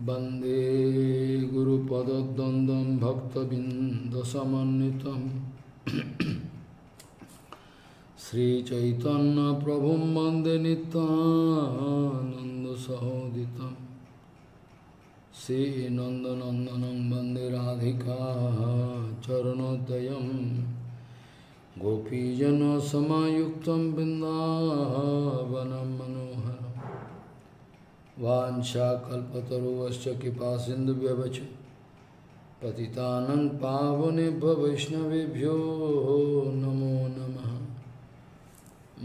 वंदे गुरुपदद्वन्द्वं भक्तबिन्दसमन्वितं। श्रीचैतन्यप्रभुं वंदे नित्यानन्दसहोदितं। श्रीनन्दनन्दनं वंदे राधिका चरणोदयं गोपीजनसमायुक्तं बिन्दावनं मनोहरम् वाञ्छाकल्पतरुवश्च कृपा सिन्धुव्यवच पतितानं पावनेभ्य वैष्णवेभ्यो नमो नमः।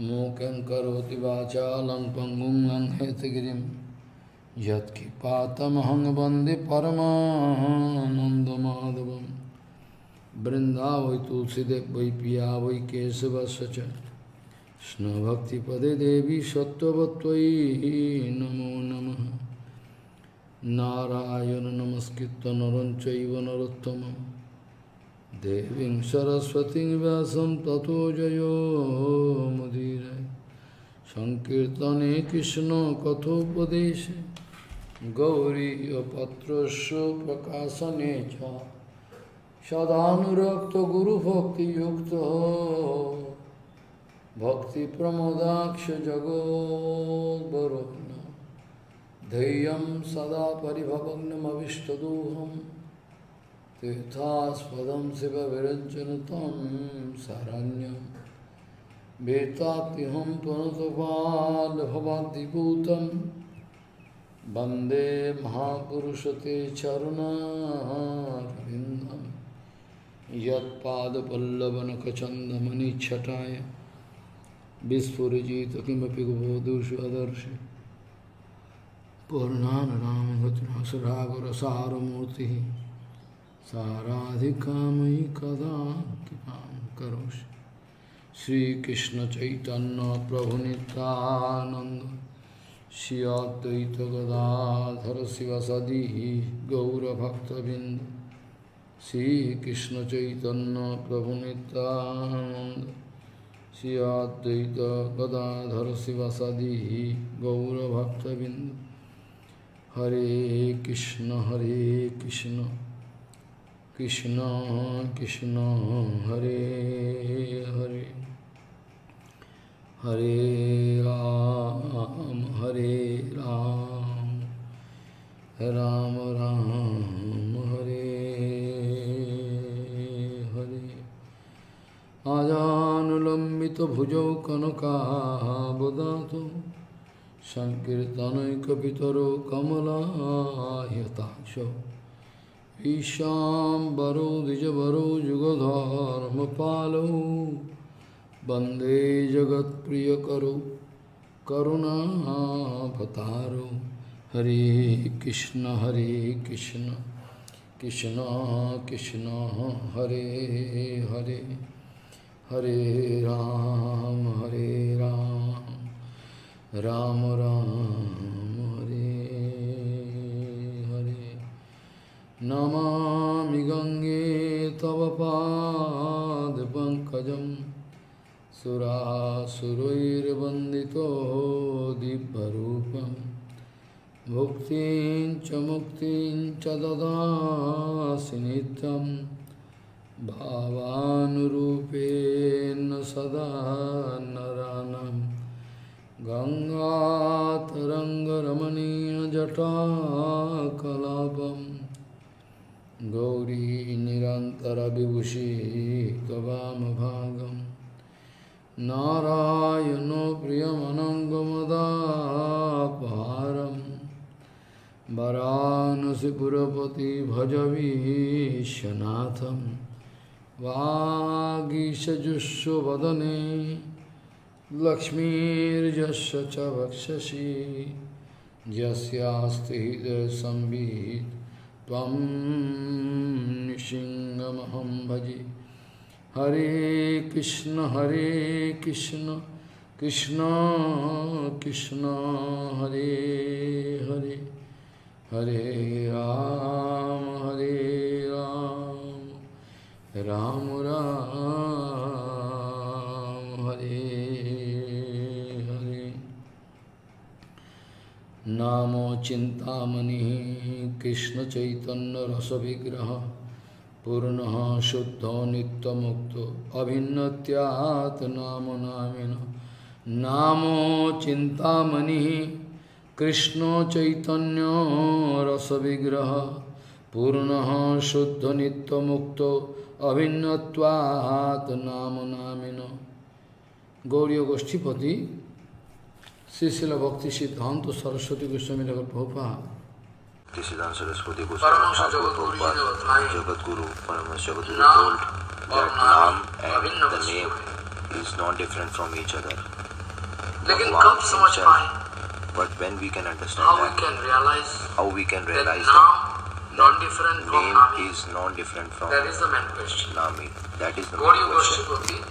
मूकं करोति वाचालं पङ्गुं लङ्घयतगिरिं यत्कृपातमहं वंदे परमानन्दमाधवं। बृन्दावै तुलसीदेव वै पिया वै কৃষ্ণভক্তিপদে দেবী সত্যবত্তয়ী নমো নম। নারায়ণ নমস্কৃত নরঞ্চৈব নরোত্তম দেবীং সরস্বতী ব্যাসম তথো জয়োমুদীর সংকীর্তনে কৃষ্ণ কথোপদেশে। গৌরীপত্রস্য প্রকাশনে চ। সদানুরক্ত গুরুভক্তিযুক্ত भक्तिप्रमोदाक्ष जगोद्वरुण धैर्यं सदा परिभवग्नमविष्टदोहं। तीर्थास्पदं शिवविरञ्जन तं शरण्यं। वेत्तात्यहं पुनतपालभवाद्दिभूतं वंदे महापुरुषते चरुणारविन्दं। यत्पादपल्लवनखचन्दमनिच्छटाय विस्फुरिजित किमपि गोदुषु आदर्शे पूर्णानुरामगतरागरसारमूर्तिः साराधिकामयि कदा कृपां करोषि श्रीकृष्णचैतन्यप्रभुनितानन्द श्री अद्वैतगदाधर शिवसदिः गौरभक्तबिन्द श्रीकृष्णचैतन्यप्रभुनितानन्द श्री अद्वैत गदाधर शिवसदी गौरभक्तबिंद हरे कृष्ण हरे कृष्ण। कृष्ण कृष्ण, हरे हरे। हरे राम हरे राम। राम राम, हरे आजानुलम्बितभुजौ कनकाबदातो सङ्कीर्तनैकपितरो कमलायताक्षौ ईशाम्बरो द्विजवरो युगधर्मपालौ वंदे जगत्प्रियकरो करुणाभतारो हरे कृष्ण हरे कृष्ण कृष्ण कृष्ण, हरे हरे। हरे राम हरे राम राम राम, हरे हरे। नमामि गङ्गे तव पादपङ्कजं सुरासुरैर्वन्दितो दिव्यरूपं। भुक्तिं च मुक्तिं च ददासि नित्यम्। भावानुरूपेण सदा नरानं। गङ्गातरङ्गरमणीयजटाकलापं। गौरी निरन्तरविभूषी गवामभागं नारायणो प्रियमनङ्गमदापहारं। वरानसिपुरपति भजवीशनाथम्। वागीशजुष्वदने लक्ष्मीर्यस्य च वक्षसि। यस्यास्ति हृदयसंवित् त्वं नृसिंहमहं भजे। हरे कृष्ण हरे कृष्ण कृष्ण कृष्ण, हरे हरे। हरे राम हरे राम राम राम, हरे हरे। नामो कृष्णचैतन्यरसविग्रह पूर्णः शुद्धो नित्यमुक्तो, अभिन्नत्यात् नाम नामिन। नामो चिन्तामणिः कृष्णचैतन्यरसविग्रह पूर्णः शुद्धनित्यमुक्तो अभिन्नत्वात् नाम नामिन गौरी गोष्ठीपति श्रीशिल भक्ति सिद्धांत सरस्वती गोस्वामी नगर Prabhupada Siddhanta Saraswati Goswami Thakur Prabhupada, Jagat Guru, Paramas Jagat Guru told that Naam and the name is not different from each other. लेकिन Bhagwan कब समझ himself. पाए But when we can understand how we that, can realize how we can that realize naam that non-different from Nami. is non-different from That is the main question. Nami. That is the main question.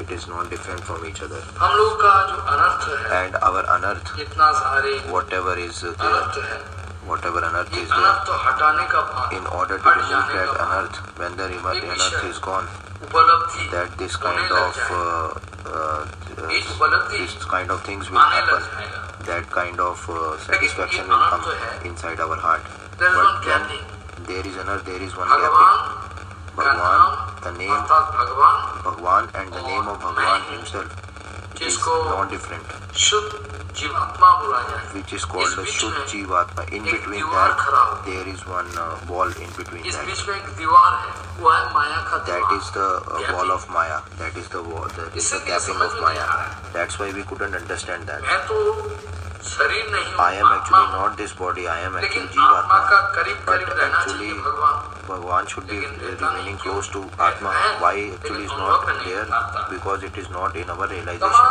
It is different from other हम का जो अनर्थ है and our अनर्थ इतना सारे whatever is there whatever anarth is there in order to remove that anarth, when the energy is gone that this kind of uh, uh, this kind of things will happen. that kind of uh, satisfaction will come inside our heart. But then there is another there is one gap Bhagwan the name Bhagwan and the name of Bhagwan himself. जिसको not different शुद्ध जीवात्मा बुलाया है which is called शुद्ध जीवात्मा। In between that there is one wall in between that इस बीच में एक दीवार है वो है माया का that is the wall of maya that is the wall that is the gapping of maya that's why we couldn't understand that मैं तो शरीर नहीं I am actually not this body I am actually jivatma. का करीब करीब रहना चाहिए भगवान। one should be remaining close to Atma. Why actually is not there? Because it is not in our realization.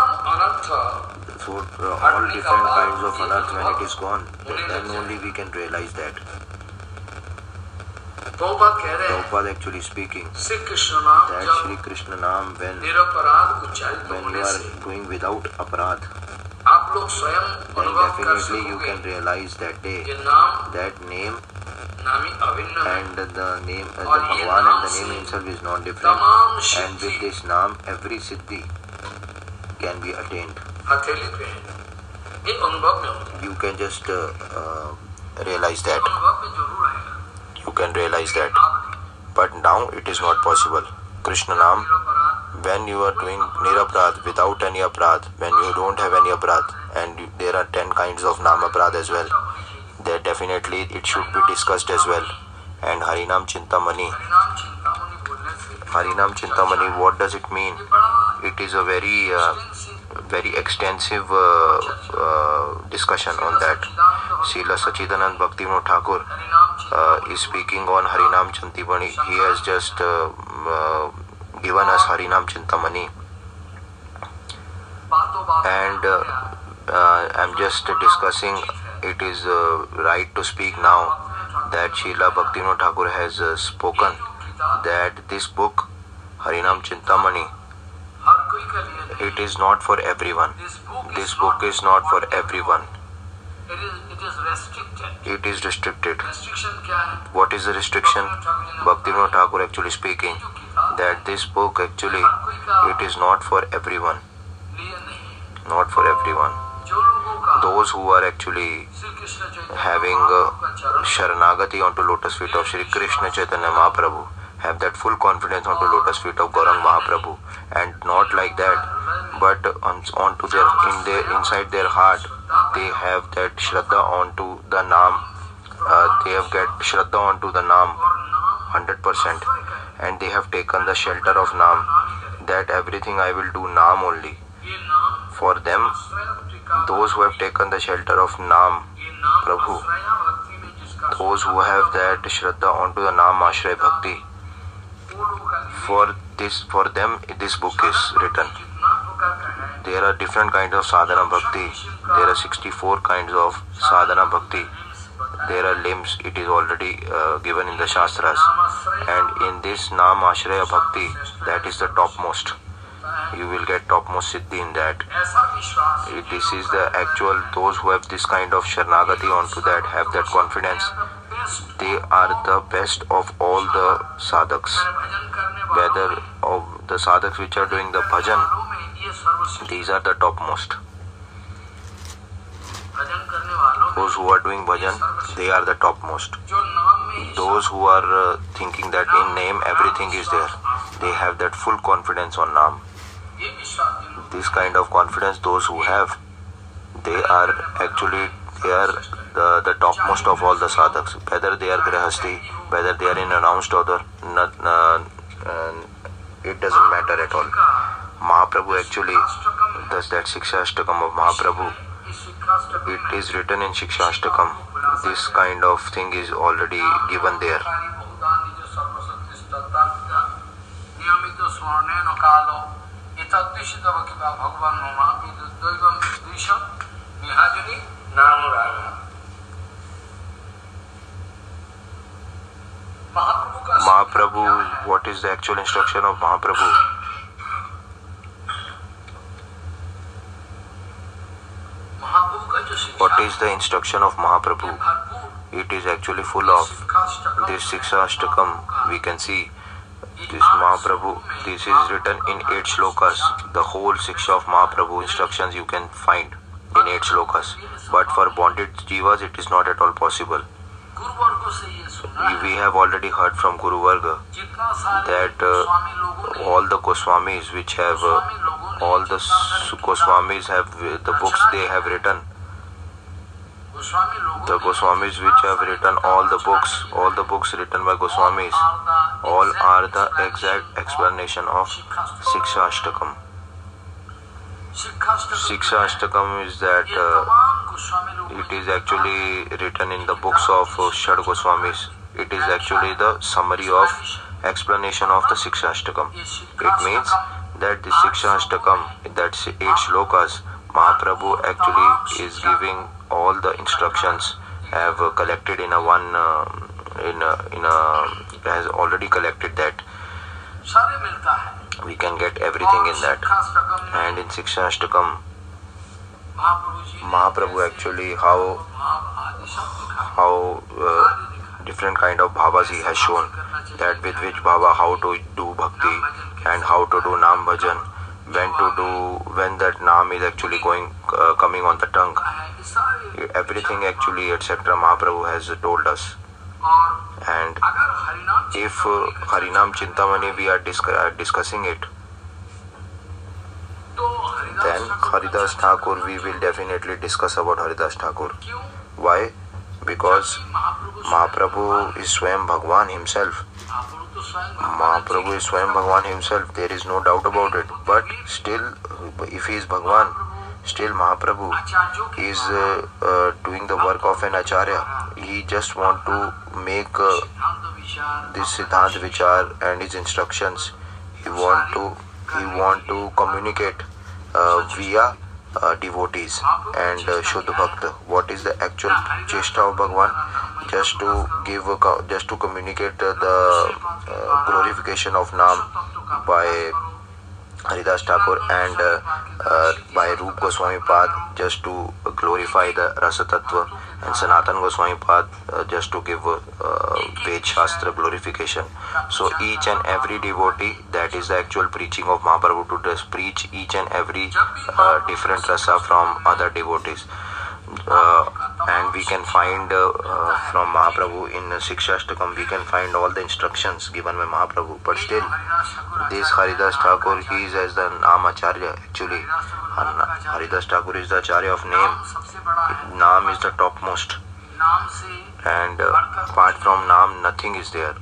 So uh, all different kinds of anarth when it is gone, then only we can realize that. Prabhupada actually speaking that Krishna Nam when, when you are going without aparad, then definitely you can realize that day that name and the name uh, the Bhagwan and the name itself is not different and with this Naam every Siddhi can be attained. You can just uh, uh, realize that. You can realize that. But now it is not possible. Krishna Naam, when you are doing Nirapradh without any Apradh, when you don't have any Apradh, and there are 10 kinds of nama prad as well there definitely it should be discussed as well. And Harinam Chintamani. Harinam Chintamani, what does it mean? It is a very, uh, very extensive uh, uh, discussion on that. Sila Sachidanand Bhakti Thakur uh, is speaking on Harinam Chintamani. He has just uh, uh, given us Harinam Chintamani. And I'm just discussing it is uh, right to speak now that Srila Bhaktivinod Thakur has uh, spoken that this book, Harinam Chintamani, it is not for everyone. This book is not for everyone. It is restricted. It is restricted. What is the restriction? Bhaktivinod Thakur actually speaking that this book actually it is not for everyone. Not for everyone those who are actually having uh, sharanagati onto lotus feet of Sri Krishna Chaitanya Mahaprabhu have that full confidence onto lotus feet of Gaurang Mahaprabhu. And not like that but on, onto their in their inside their heart they have that shraddha onto the naam uh, they have get shraddha onto the naam 100% and they have taken the shelter of naam. That everything I will do naam only. For them those who have taken the shelter of Nam Prabhu, those who have that Shraddha onto the Nam Ashray Bhakti, for this for them this book is written. There are different kinds of sadhana bhakti. There are 64 kinds of sadhana bhakti. There are limbs, it is already uh, given in the Shastras. And in this Nam Ashraya Bhakti, that is the topmost you will get topmost siddhi in that. This is the actual, those who have this kind of sharnagati onto that, have that confidence. They are the best of all the sadhaks. Whether of the sadhaks which are doing the bhajan, these are the topmost. Those who are doing bhajan, they are the topmost. Those who are uh, thinking that in name everything is there, they have that full confidence on Nam This kind of confidence, those who have, they are actually they are the, the topmost of all the sadhaks. Whether they are grihasti, whether they are in announced order, not, uh, uh, it doesn't matter at all. का Mahaprabhu actually Ashtakam does that Shiksha Ashtakam of Mahaprabhu. इस शिक्षाष्टकम It में is written in Shiksha Ashtakam. This kind of thing is already given there. कार्य बहुधा निज सर्वसत्तिष्ठता नियमित स्वर्णेन कालो তাদৃশ্য দেব Mahaprabhu what is the actual instruction of Mahaprabhu? What is the instruction of Mahaprabhu? It is actually full of this six we can see This Mahaprabhu, this is written in 8 slokas. The whole Siksha of Mahaprabhu instructions you can find in 8 slokas. But for bonded jivas, it is not at all possible. We have already heard from Guru Varga that uh, all the Goswamis which have, uh, all the Goswamis have, the books they have written, the Goswamis which have written all the books, all the books written by Goswamis, all are the exact explanation of Sikshashtakam. Sikshashtakam is that uh, it is actually written in the books of Shad Goswamis. It is actually the summary of explanation of the Sikshashtakam. It means that the Sikshashtakam, that eight shlokas, Mahaprabhu actually is giving all the instructions have uh, collected in a one uh, in a, in a has already collected that. we can get everything in that. and in six hours to come. Mahaprabhu actually how how uh, different kind of bhavas he has shown that with which bhava how to do bhakti and how to do nam bhajan when to do when that nam is actually going uh, coming on the tongue है everything actually etc mahaprabhu has told us and if uh, harinam chintamani we are disc- uh, discussing it तो then haridas thakur we will definitely discuss about haridas thakur why because mahaprabhu is swayam bhagwan himself तो Mahaprabhu is Swayam Bhagwan himself, there is no doubt about it. But still, if he is Bhagwan, still Mahaprabhu is uh, uh, doing the work of an Acharya. He just want to make uh, this Siddhant Vichar and his instructions. He want to he want to communicate uh, via devotees and uh, Shuddha Bhakt. What is the actual chesta of Bhagwan? Just to give just to communicate uh, the uh, glorification of Nam by Haridas Thakur and uh, uh, by Rup Goswami Pad just to glorify the Rasa Tattva and Sanatan Goswami Pad uh, just to give uh, Ved Shastra glorification. So each and every devotee that is the actual preaching of Mahaprabhu to just preach each and every uh, different rasa from other devotees. Uh, and we can find uh, uh, from Mahaprabhu in Shiksha Ashtakam we can find all the instructions given by Mahaprabhu but still this Haridas Thakur, he is as the Nam Acharya actually. Haridas Thakur is the Acharya of name. Nam is the topmost. And uh, apart from Nam, nothing is there.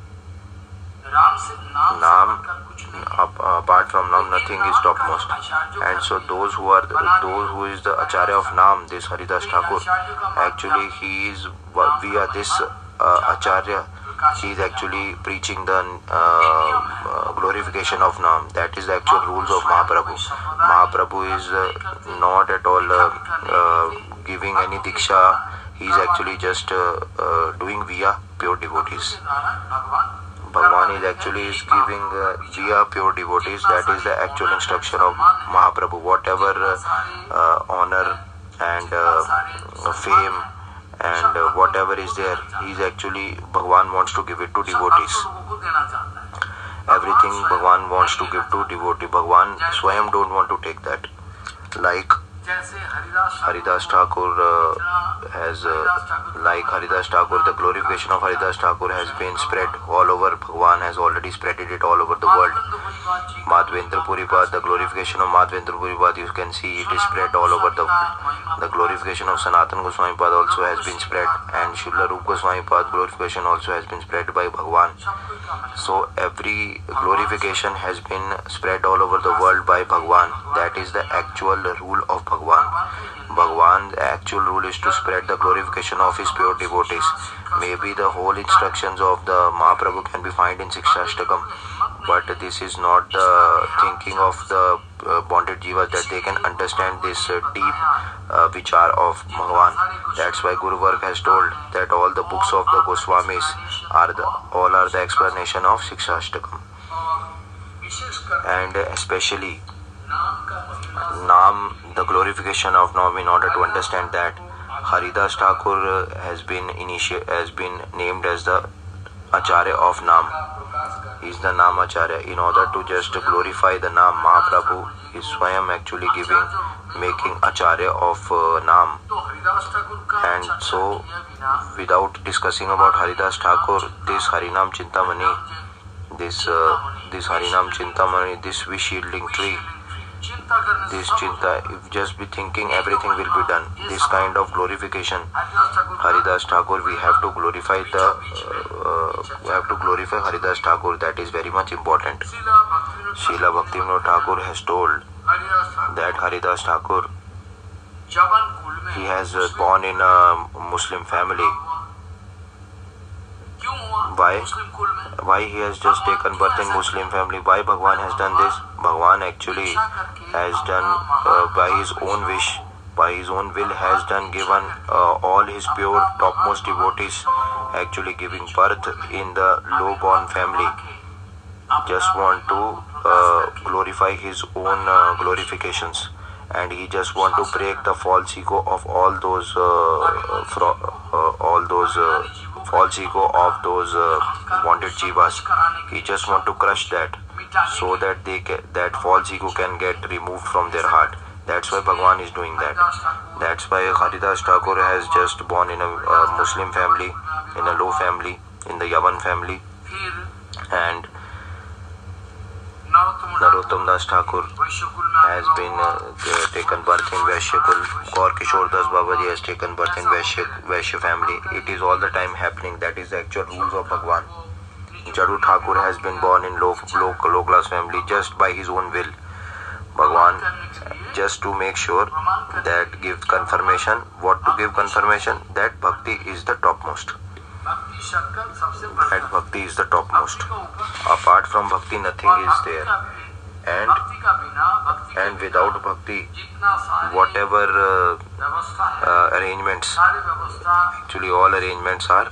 Ram apart from Nam, nothing is topmost. And so those who are those who is the Acharya of Nam, this Haridas Thakur, actually he is via this uh, Acharya, he is actually preaching the uh, uh, glorification of Nam. That is the actual rules of Mahaprabhu. Mahaprabhu is uh, not at all uh, uh giving any diksha. He is actually just uh, doing via pure devotees. Bhagwan is actually is giving uh, Jia pure devotees. That is the actual instruction of Mahaprabhu. Whatever uh, uh, honor and uh, fame and uh, whatever is there, he is actually Bhagwan wants to give it to devotees. Everything Bhagwan wants to give to devotee. Bhagwan Swayam don't want to take that. Like Haridas Thakur uh, has, uh, like Haridas Thakur, the glorification of Haridas Thakur has been spread all over. Bhagwan has already spreaded it all over the world. Madhvendra Puripad, the glorification of Madhvendra Puripad, you can see it is spread all over the world. The glorification of Sanatan Goswami Pad also has been spread, and Srila Rup Goswami Pad glorification also has been spread by Bhagwan. So every glorification has been spread all over the world by Bhagwan. That is the actual rule of Bhagwan. Bhagwan. Bhagwan's actual rule is to spread the glorification of his pure devotees. Maybe the whole instructions of the Mahaprabhu can be found in Sikshashtakam, but this is not the thinking of the uh, bonded jivas that they can understand this uh, deep uh, vichar of Bhagwan. That's why Guru Varg has told that all the books of the Goswamis are the, all are the explanation of Sikshashtakam. And especially Nam the glorification of Nam in order to understand that Haridas Thakur has been initiated been named as the acharya of Nam is the Nam acharya in order to just glorify the Nam Mahaprabhu is स्वयं actually giving making acharya of Nam and so without discussing about Haridas Thakur this Harinam Chintamani this this Harinam Chintamani this wish yielding tree This chitta, if just be thinking, everything will be done. This kind of glorification, Haridas Thakur, we have to glorify the, uh, we have to glorify Haridas Thakur. That is very much important. Srila Bhaktivinoda Thakur has told that Haridas Thakur, he has uh, born in a Muslim family why? Why he has just taken birth in Muslim family? Why Bhagwan has done this? Bhagwan actually has done uh, by his own wish by his own will has done given uh, all his pure topmost devotees actually giving birth in the low born family. just want to uh, glorify his own uh, glorifications. And he just want to break the false ego of all those uh, uh, all those false ego of those uh, wanted jivas. He just want to crush that so that they that false ego can get removed from their heart. That's why Bhagwan is doing that. That's why Haridas Thakur has just born in a, a Muslim family, in a low family, in the Yavan family, and Narottam Das Thakur has been uh, taken birth in Vaishya Gaur Kishore Das Babaji has taken birth in Vaishya, Vaishya family. It is all the time happening. That is the actual rules of Bhagwan. Jadu Thakur has been born in low, low, low class family just by his own will. Bhagwan, just to make sure that give confirmation, what to give confirmation, that bhakti is the topmost and bhakti is the topmost. Apart from bhakti, nothing is there. And and without bhakti, whatever uh, uh, arrangements, actually all arrangements are,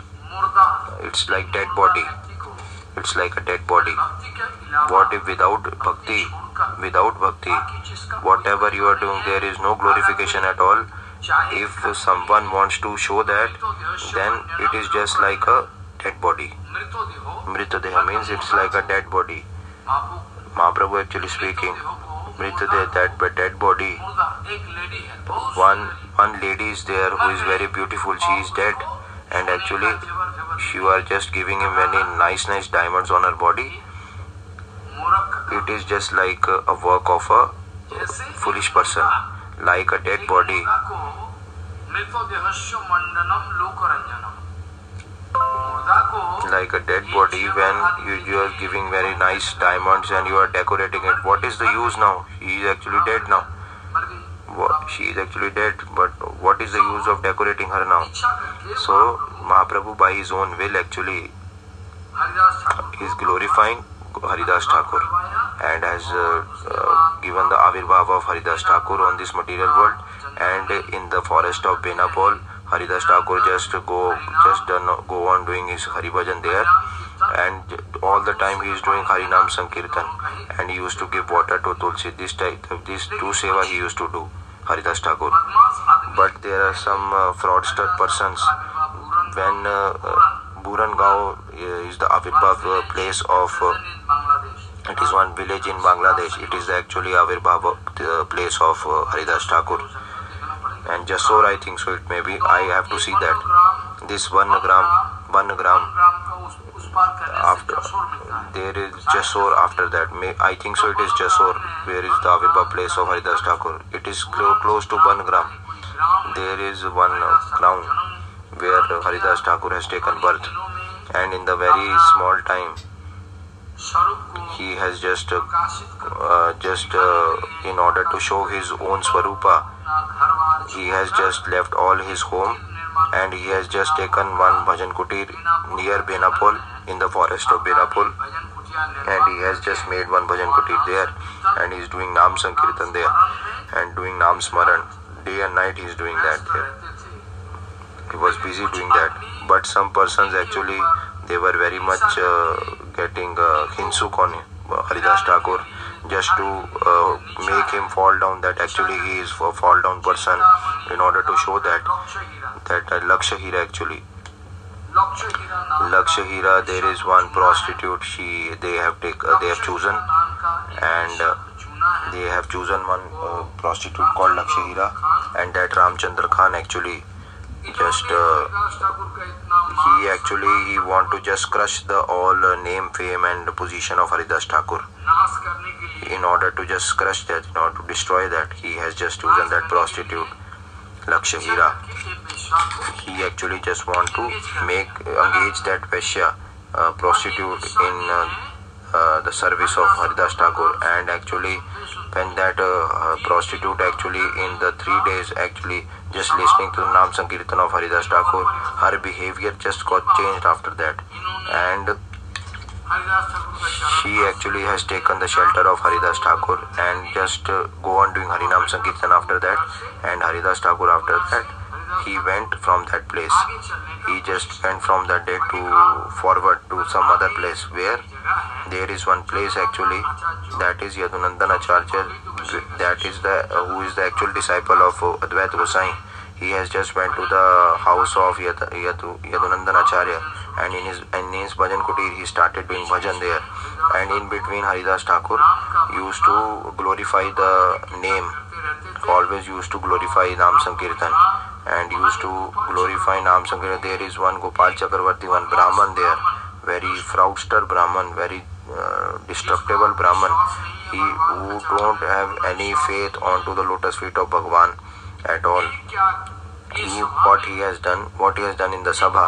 it's like dead body. It's like a dead body. What if without bhakti, without bhakti, whatever you are doing, there is no glorification at all if someone wants to show that then it is just like a dead body. Mritadeha means it's like a dead body. Mahaprabhu actually speaking mritadeha that but dead body. One one lady is there who is very beautiful. She is dead. And actually you are just giving him many nice nice diamonds on her body. It is just like a work of a foolish person like a dead body. Like a dead body when you, you are giving very nice diamonds and you are decorating it. What is the use now? She is actually dead now. She is actually dead, but what is the use of decorating her now? So, Mahaprabhu by his own will actually is glorifying Haridas Thakur and has uh, uh, given the Avirbhava of Haridas Thakur on this material world and in the forest of Benapol Haridas Thakur just go just done, go on doing his Haribhajan there and all the time he is doing Harinam Sankirtan and he used to give water to Tulsi. This type of these two seva he used to do, Haridas Thakur. But there are some uh, fraudster persons when uh, uh uh, Buran Gao uh, is the Avirbhav uh, place of, uh, it is one village in Bangladesh. It is actually Avirbhav uh, place of Haridas Thakur. And Jasor, I think so. It may be. I have to see that. This one gram, one gram after there is Jasor after that. May, I think so. It is Jasor. Where is the Avirbhav place of Haridas Thakur? It is close to one gram. There is one ground where Haridas Thakur has taken birth, and in the very small time he has just uh, uh, just uh, in order to show his own swarupa he has just left all his home and he has just taken one bhajan kutir near benapol in the forest of benapol. And he has just made one bhajan kutir there and he is doing nam sankirtan there and doing nam smaran. Day and night he is doing that there he was busy doing that. But some persons actually they were very much uh, getting uh, hinsuk on uh, Haridas Thakur just to uh, make him fall down that actually he is a fall down person in order to show that that uh, Laksha Hira actually. Laksha Hira there is one prostitute she they have take uh, they have chosen. And uh, they have chosen one uh, prostitute called Laksha Hira and that Ramchandra Khan actually just uh, he actually he want to just crush the all uh, name fame and position of Haridas Thakur. In order to just crush that in order to destroy that he has just chosen that prostitute Laksha Hira he actually just want to make engage that Vaishya uh, prostitute in uh, uh, the service of Haridas Thakur. And actually when that uh, uh, prostitute actually in the three days actually just listening to Nam Sankirtan of Haridas Thakur her behavior just got changed after that. And she actually has taken the shelter of Haridas Thakur and just uh, go on doing Harinam Sankirtan after that and Haridas Thakur after that he went from that place. He just went from that day to forward to some other place where there is one place actually that is Yadunandana Acharya that is the uh, who is the actual disciple of uh, Advait he has just went to the house of Yad, Yadu, Yadunandana Acharya and in his in his bhajan kutir he started doing bhajan there. And in between Haridas Thakur used to glorify the name always used to glorify Nam Sankirtan and used to glorify Nam Sankirtan there is one Gopal Chakravarti one Brahman there. Very fraudster Brahman very uh, destructible Brahman. He who don't have any faith onto the lotus feet of Bhagwan at all. He what he has done what he has done in the sabha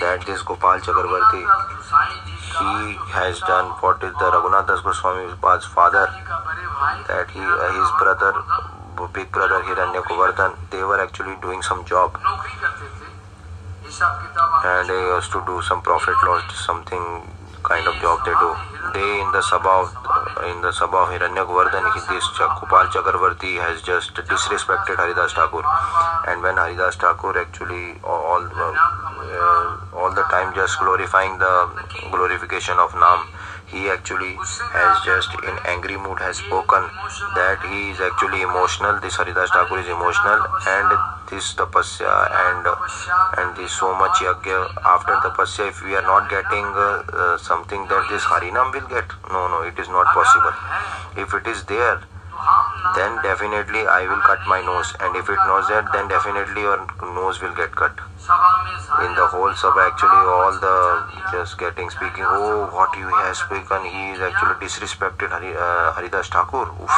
that this Gopal Chakravarti he has done what is the Raghunath Das Goswami's father that he uh, his brother वो big brother Hiranya Govardhan they were actually doing some job and to do some profit loss something kind of job they do they in the sabha in the sabha of Hiranya this Gopal Chakravarti has just disrespected Haridas Thakur and when Haridas Thakur actually all all the time just glorifying the glorification of Nam he actually has just in angry mood has spoken that he is actually emotional this Haridas Thakur is emotional and this tapasya and and this so much yagya after tapasya if we are not getting uh, uh, something that this harinam will get no no it is not possible. If it is there then definitely I will cut my nose. And if it knows that then definitely your nose will get cut. In the whole sub actually all the just getting speaking oh what he has spoken he is actually disrespected Hari, uh, Haridas Thakur. Oof.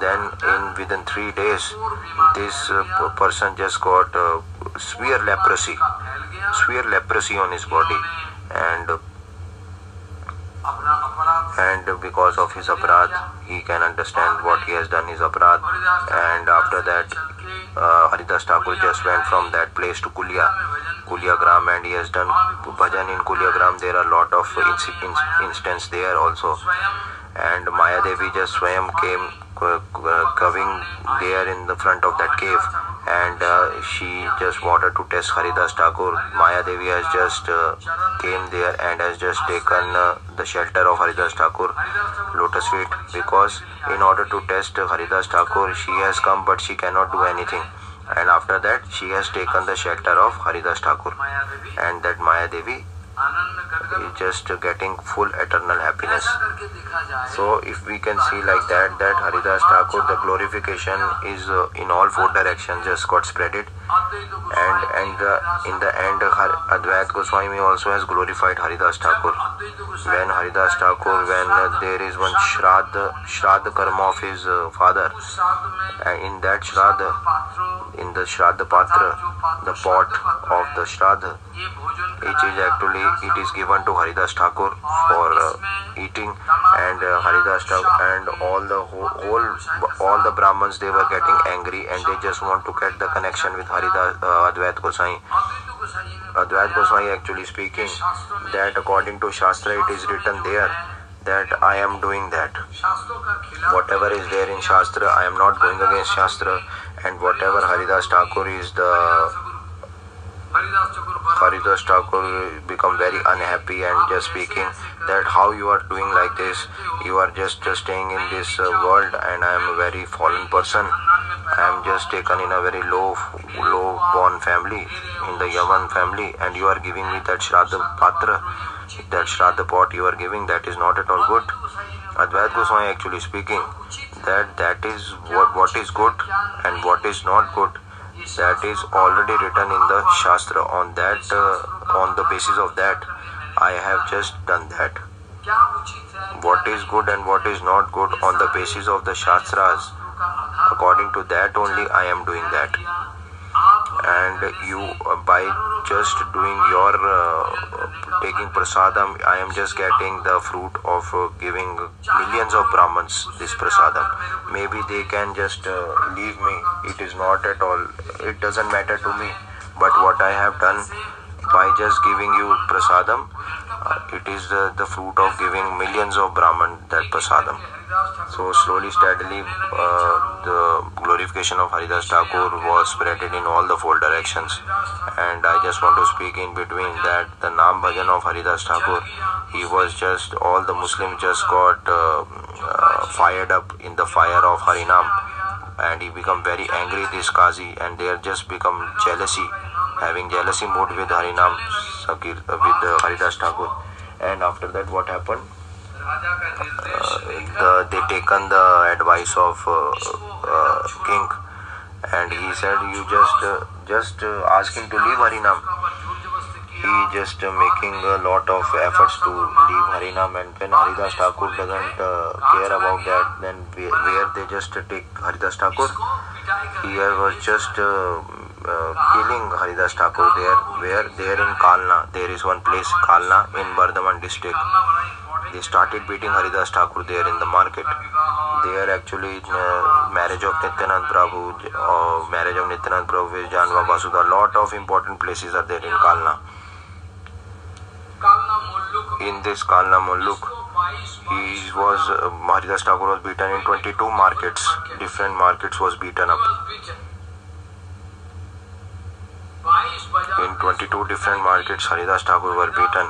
then in within three days this uh, person just got uh, severe leprosy. Severe leprosy on his body. And and because of his aparad he can understand what he has done his aparad and after that uh, Haridas Thakur just went from that place to Kulia Kulia Gram and he has done bhajan in Kulia Gram. There are a lot of inc- in- instance there also and Maya Devi just swam came uh, uh, coming there in the front of that cave. And uh, she just wanted to test Haridas Thakur. Maya Devi has just uh, came there and has just taken uh, the shelter of Haridas Thakur lotus feet. Because in order to test Haridas Thakur she has come but she cannot do anything. And after that she has taken the shelter of Haridas Thakur. And that Maya Devi just getting full eternal happiness. So if we can see like that that Haridas Thakur the glorification is uh, in all four directions just got spreaded. And and uh, in the end, Har Advait Goswami also has glorified Haridas Thakur. When Haridas Thakur, when uh, there is one Shraddha, Shraddha karma of his uh, father, and in that Shraddha, in the Shraddha Patra, the pot of the Shraddha, it is actually, it is given to Haridas Thakur for uh, eating and uh, Haridas and all the whole, all the Brahmins, they were getting angry and they just want to get the connection with Haridas Harida, uh, Advait Gosai. Actually speaking that according to Shastra it is written there that I am doing that. Whatever is there in Shastra, I am not going against Shastra and whatever Haridas Thakur is the the struggle become very unhappy and just speaking that how you are doing like this. You are just staying in this uh, world and i am a very fallen person. I am just taken in a very low low born family in the yavan family and you are giving me that shraddha patra that shraddha pot you are giving that is not at all good. Advait goswami actually speaking that that is what what is good and what is not good that is already written in the Shastra. On that, uh, on the basis of that, I have just done that. What is good and what is not good on the basis of the Shastras, according to that only I am doing that and you uh, by just doing your uh, taking prasadam i am just getting the fruit of uh, giving millions of brahmins this prasadam. Maybe they can just uh, leave me. It is not at all it doesn't matter to me. But what i have done by just giving you prasadam uh, it is the, the fruit of giving millions of brahman that prasadam so slowly, steadily, uh, the glorification of Haridas Thakur was spreaded in all the four directions. And I just want to speak in between that the Nam Bhajan of Haridas Thakur, he was just, all the Muslims just got uh, uh, fired up in the fire of Harinam. And he become very angry, this Qazi, and they are just become jealousy, having jealousy mood with Harinam, Sakir, uh, with uh, Haridas Thakur. And after that, what happened? लेकर the, they taken the advice of uh, uh, king and he said you just uh, just uh, ask him to leave harinam he just uh, making a lot of efforts to leave harinam and when haridas thakur doesn't uh, care about that then where, where they just uh, take haridas thakur here was just uh, killing Haridas Thakur there, where there in Kalna, there is one place Kalna in Bardhaman district. They started beating Haridas Thakur there in the market. There actually uh, marriage of Nityanand Prabhu, uh, marriage of Nityanand Prabhu with Janva Basuda. Lot of important places are there in Kalna. In this Kalna Mulluk, he was uh, Haridas Thakur was beaten in 22 markets. Different markets was beaten up. In 22 different markets, Haridas Thakur were beaten.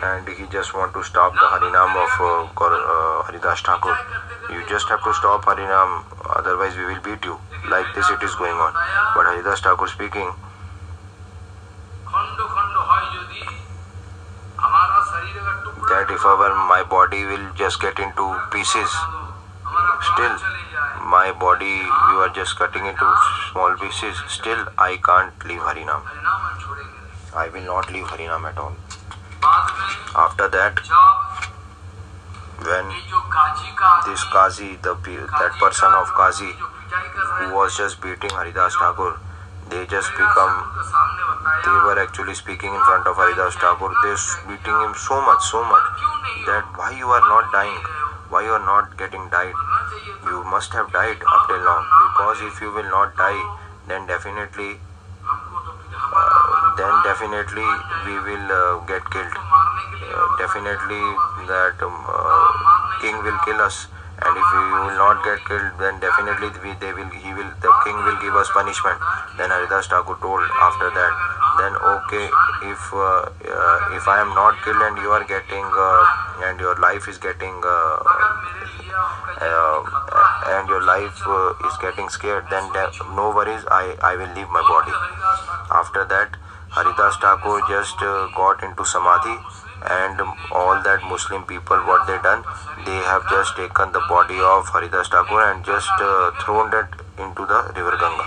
And he just want to stop the Harinam of uh, uh, Haridas Thakur. You just have to stop Harinam, otherwise we will beat you. Like this it is going on. But Haridas Thakur speaking, that if our my body will just get into pieces still my body you are just cutting into small pieces. Still i can't leave harinam. I will not leave harinam at all. After that when this kazi the that person of kazi who was just beating haridas thakur they just become they were actually speaking in front of haridas thakur. They beating him so much so much that why you are not dying? Why you are not getting died? You must have died up till now because if you will not die, then definitely, uh, then definitely we will uh, get killed. Uh, definitely that um, uh, king will kill us, and if you will not get killed, then definitely we, they will. He will. The king will give us punishment. Then Haridas Thakur told after that. Then okay, if uh, uh, if I am not killed and you are getting and your life is getting uh, and your life uh, is getting scared, then no worries, I, I will leave my body. After that, Haridas Thakur just uh, got into Samadhi and all that Muslim people, what they done, they have just taken the body of Haridas Thakur and just uh, thrown that into the river Ganga.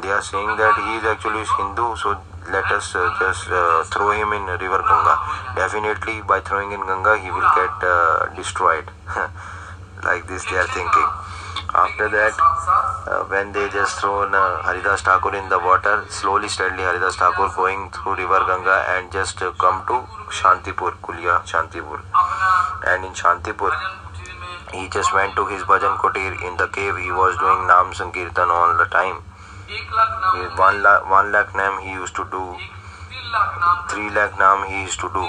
They are saying that he is actually Hindu, so let us uh, just uh, throw him in river Ganga. Definitely, by throwing in Ganga, he will get uh, destroyed. like this, they are thinking. After that, uh, when they just throw uh, Haridas Thakur in the water, slowly, steadily, Haridas Thakur going through river Ganga and just uh, come to Shantipur, Kulia, Shantipur. And in Shantipur, he just went to his bhajan kutir in the cave. He was doing Nam Sankirtan all the time. One lakh, one lakh Nam he used to do. Three lakh Nam he used to do.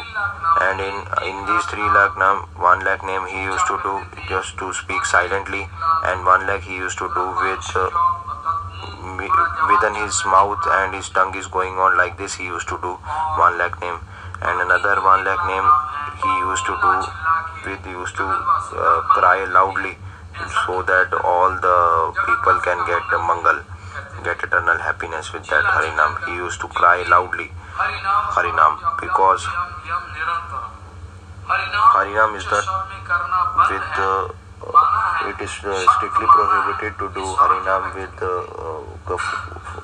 And in in these three lakh Nam, one lakh name he used to do just to speak silently, and one lakh he used to do with uh, within his mouth and his tongue is going on like this. He used to do one lakh name, and another one lakh name he used to do with used to uh, cry loudly so that all the people can get the mangal, get eternal happiness with that Harinam. He used to cry loudly Harinam because Harinam is the with uh, uh, it is uh, strictly prohibited to do Harinam with uh, uh, the f-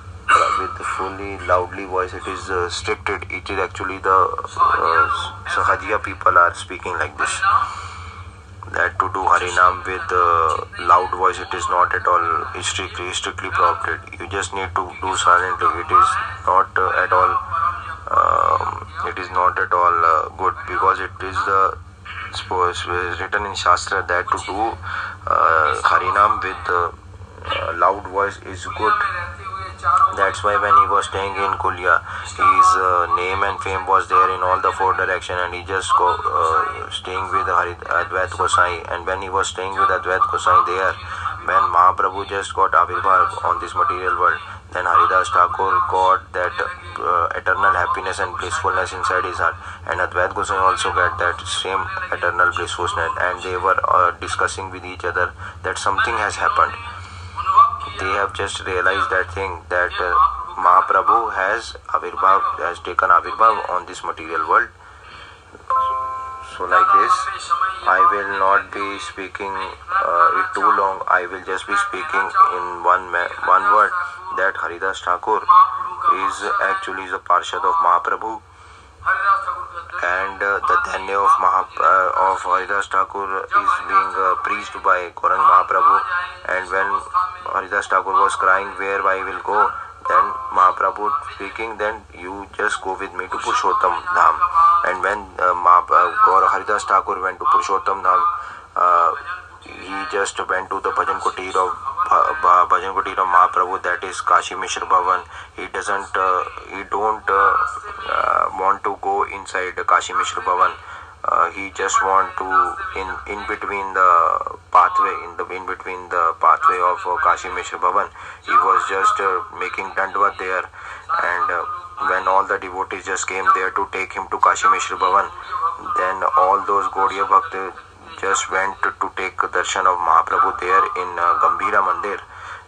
with the fully loudly voice. It is uh, stricted. It is actually the uh, Sahajiya people are speaking like this. That to do Harinam with uh, loud voice, it is not at all strictly strictly prohibited. You just need to do silently. It is not uh, at all. Um, it is not at all uh, good because it is the suppose written in Shastra that to do uh, Harinam with uh, uh, loud voice is good. That's why when he was staying in Kulia, his uh, name and fame was there in all the four direction, and he just go uh, staying with Hari, Advait Gosai. And when he was staying with Advait Gosai there, when Mahaprabhu just got Avirbhav on this material world, then Haridas Thakur got that uh, eternal happiness and blissfulness inside his heart, and Advait Gosai also got that same eternal blissfulness, and they were uh, discussing with each other that something has happened they have just realized that thing that uh, Mahaprabhu has Avirbhav has taken Avirbhav on this material world. So like this, I will not be speaking uh, it too long. I will just be speaking in one one word that Haridas Thakur is actually the Parshad of Mahaprabhu and uh, the Dhanya of Maha, uh, of Haridas Thakur is being uh, preached by Gaurang Mahaprabhu and when Haridas Thakur was crying where I will go then Mahaprabhu speaking then you just go with me to Purushottam Dham and when uh, Maha, uh, Haridas Thakur went to Purushottam Dham uh, he just went to the Bhajan Kutir of Bha- Bha- Bhajan Kutir of Mahaprabhu that is Kashi Mishra Bhavan he doesn't uh, he don't uh, uh, want to go inside Kashi Mishra Bhavan uh, he just want to in in between the pathway in the in between the pathway of uh, Kashi Mishra Bhavan he was just uh, making dandvat there. And uh, when all the devotees just came there to take him to Kashi Mishra Bhavan then all those Gaudiya Bhakta just went to, to take darshan of Mahaprabhu there in uh, Gambhira Mandir.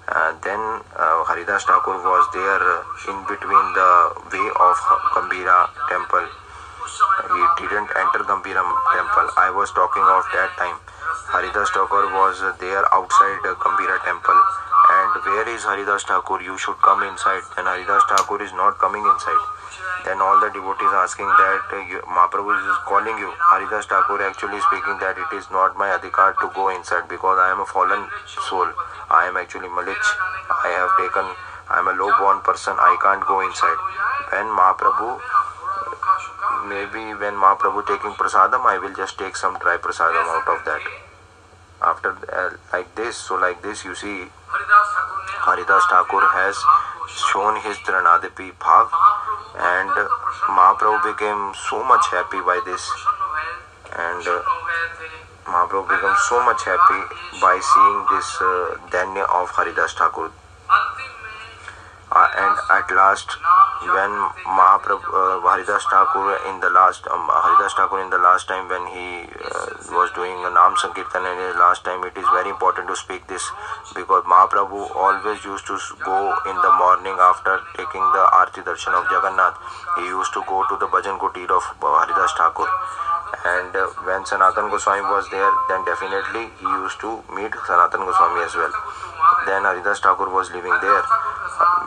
Uh, then uh, Haridas Thakur was there uh, in between the way of Gambhira temple he didn't enter Gambhira temple. I was talking of that time. Haridas Thakur was there outside the Gambhira temple. And where is Haridas Thakur? You should come inside. Then Haridas Thakur is not coming inside. Then all the devotees asking that Mahaprabhu is calling you. Haridas Thakur actually speaking that it is not my adhikar to go inside because I am a fallen soul. I am actually Malich. I have taken, I am a low born person. I can't go inside. When Mahaprabhu maybe when Mahaprabhu taking prasadam, I will just take some dry prasadam out of that. After uh, like this, so like this, you see, Haridas Thakur has shown his Dranadipi bhav, and uh, Mahaprabhu became so much happy by this, and uh, Mahaprabhu became so much happy by seeing this uh, Danya of Haridas Thakur. Uh, and at last, when Mahaprabhu uh, Haridas Thakur in the last um, Haridas Thakur in the last time when he uh, was doing a Nam Sankirtan and his last time it is very important to speak this because Mahaprabhu always used to go in the morning after taking the Arti Darshan of Jagannath. He used to go to the Bhajan Kutir of uh, Haridas Thakur. And uh, when Sanatan Goswami was there then definitely he used to meet Sanatan Goswami as well then Haridas Thakur was living there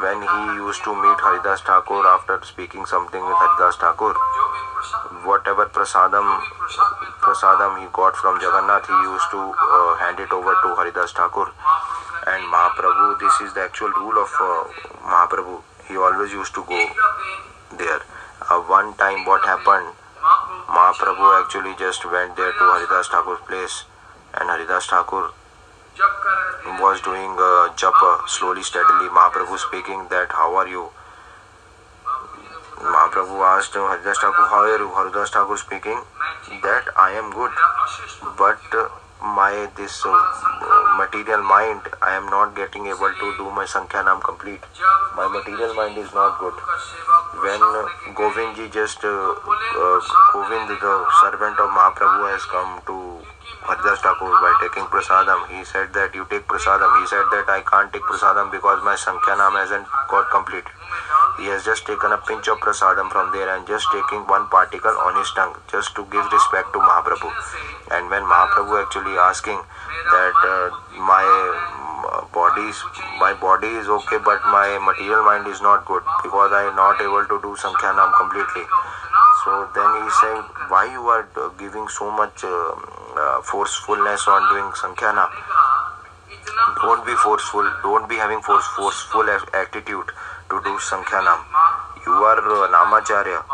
when he used to meet Haridas Thakur after speaking something with Haridas Thakur, whatever prasadam prasadam he got from Jagannath, he used to uh, hand it over to Haridas Thakur. And Mahaprabhu, this is the actual rule of uh, Mahaprabhu. He always used to go there. Uh, one time, what happened? Mahaprabhu actually just went there to Haridas Thakur's place, and Haridas Thakur was doing uh, japa slowly, steadily. Mahaprabhu speaking that, how are you? Mahaprabhu asked Haridas Thakur, how are you? Haridas Thakur speaking that I am good, but uh, my this uh, material mind, I am not getting able to do my Sankhyanam complete. My material mind is not good. When uh, Govindji just, uh, uh, Govind, the servant of Mahaprabhu has come to Haridas Thakur by taking prasadam. He said that you take prasadam. He said that I can't take prasadam because my Sankhyanam hasn't got complete. He has just taken a pinch of prasadam from there and just taking one particle on his tongue just to give respect to Mahaprabhu. And when Mahaprabhu actually asking that uh, my body is my body is okay but my material mind is not good because I am not able to do Sankhyanam completely. So then he said, why you are giving so much uh, uh, forcefulness on doing Sankhyanam? Don't be forceful. Don't be having force, forceful attitude to do Sankhyanam. You are uh, Namacharya,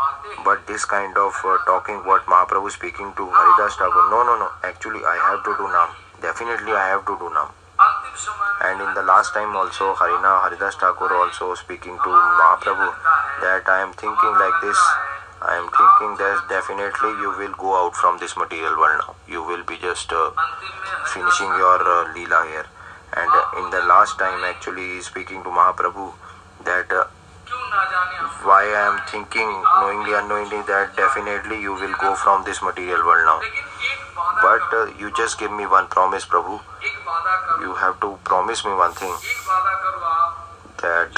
but this kind of uh, talking what Mahaprabhu speaking to Haridas Thakur, no, no, no. Actually, I have to do Nam. Definitely, I have to do Nam. And in the last time also, Harina Haridas Thakur also speaking to Mahaprabhu that I am thinking like this. I am thinking that definitely you will go out from this material world now. You will be just uh, finishing your uh, Leela here. And uh, in the last time, actually, speaking to Mahaprabhu, that uh, why I am thinking, knowingly, unknowingly, that definitely you will go from this material world now. But uh, you just give me one promise, Prabhu. You have to promise me one thing that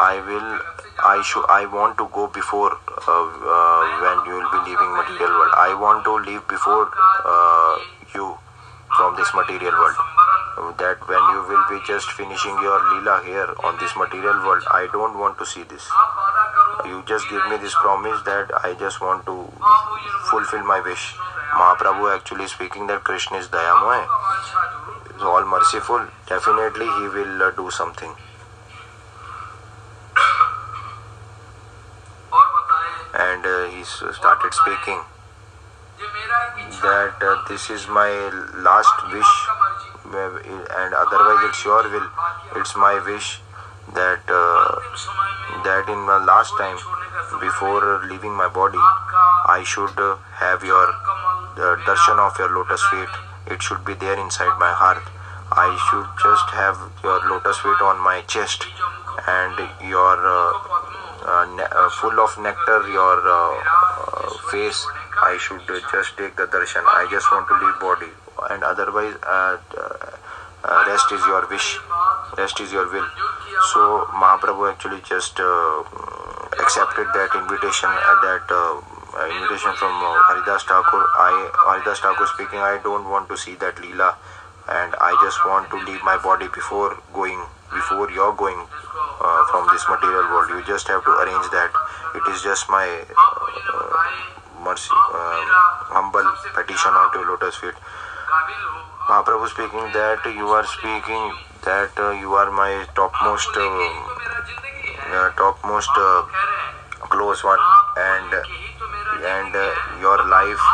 I will I should I want to go before uh, uh, when you will be leaving material world. I want to leave before uh, you from this material world. That when you will be just finishing your lila here on this material world, I don't want to see this. You just give me this promise that I just want to fulfill my wish. Mahaprabhu actually speaking that Krishna is Dayamoy, is all merciful. Definitely he will uh, do something. And uh, he started speaking that uh, this is my last wish and otherwise it's your will it's my wish that uh, that in my last time before leaving my body i should have your darshan of your lotus feet. It should be there inside my heart. I should just have your lotus feet on my chest and your uh, uh, uh, full of nectar your uh, face i should just take the darshan. I just want to leave body. And otherwise rest is your wish. Rest is your will. So mahaprabhu actually just uh, accepted that invitation that invitation from uh, haridas thakur. I haridas thakur speaking i don't want to see that leela. And i just want to leave my body before going before you're going uh, from this material world. You just have to arrange that. It is just my uh, mercy, uh, humble petition onto lotus feet. Mahaprabhu speaking that you are speaking that uh, you are my topmost, uh, topmost uh, close one, and and uh, your life.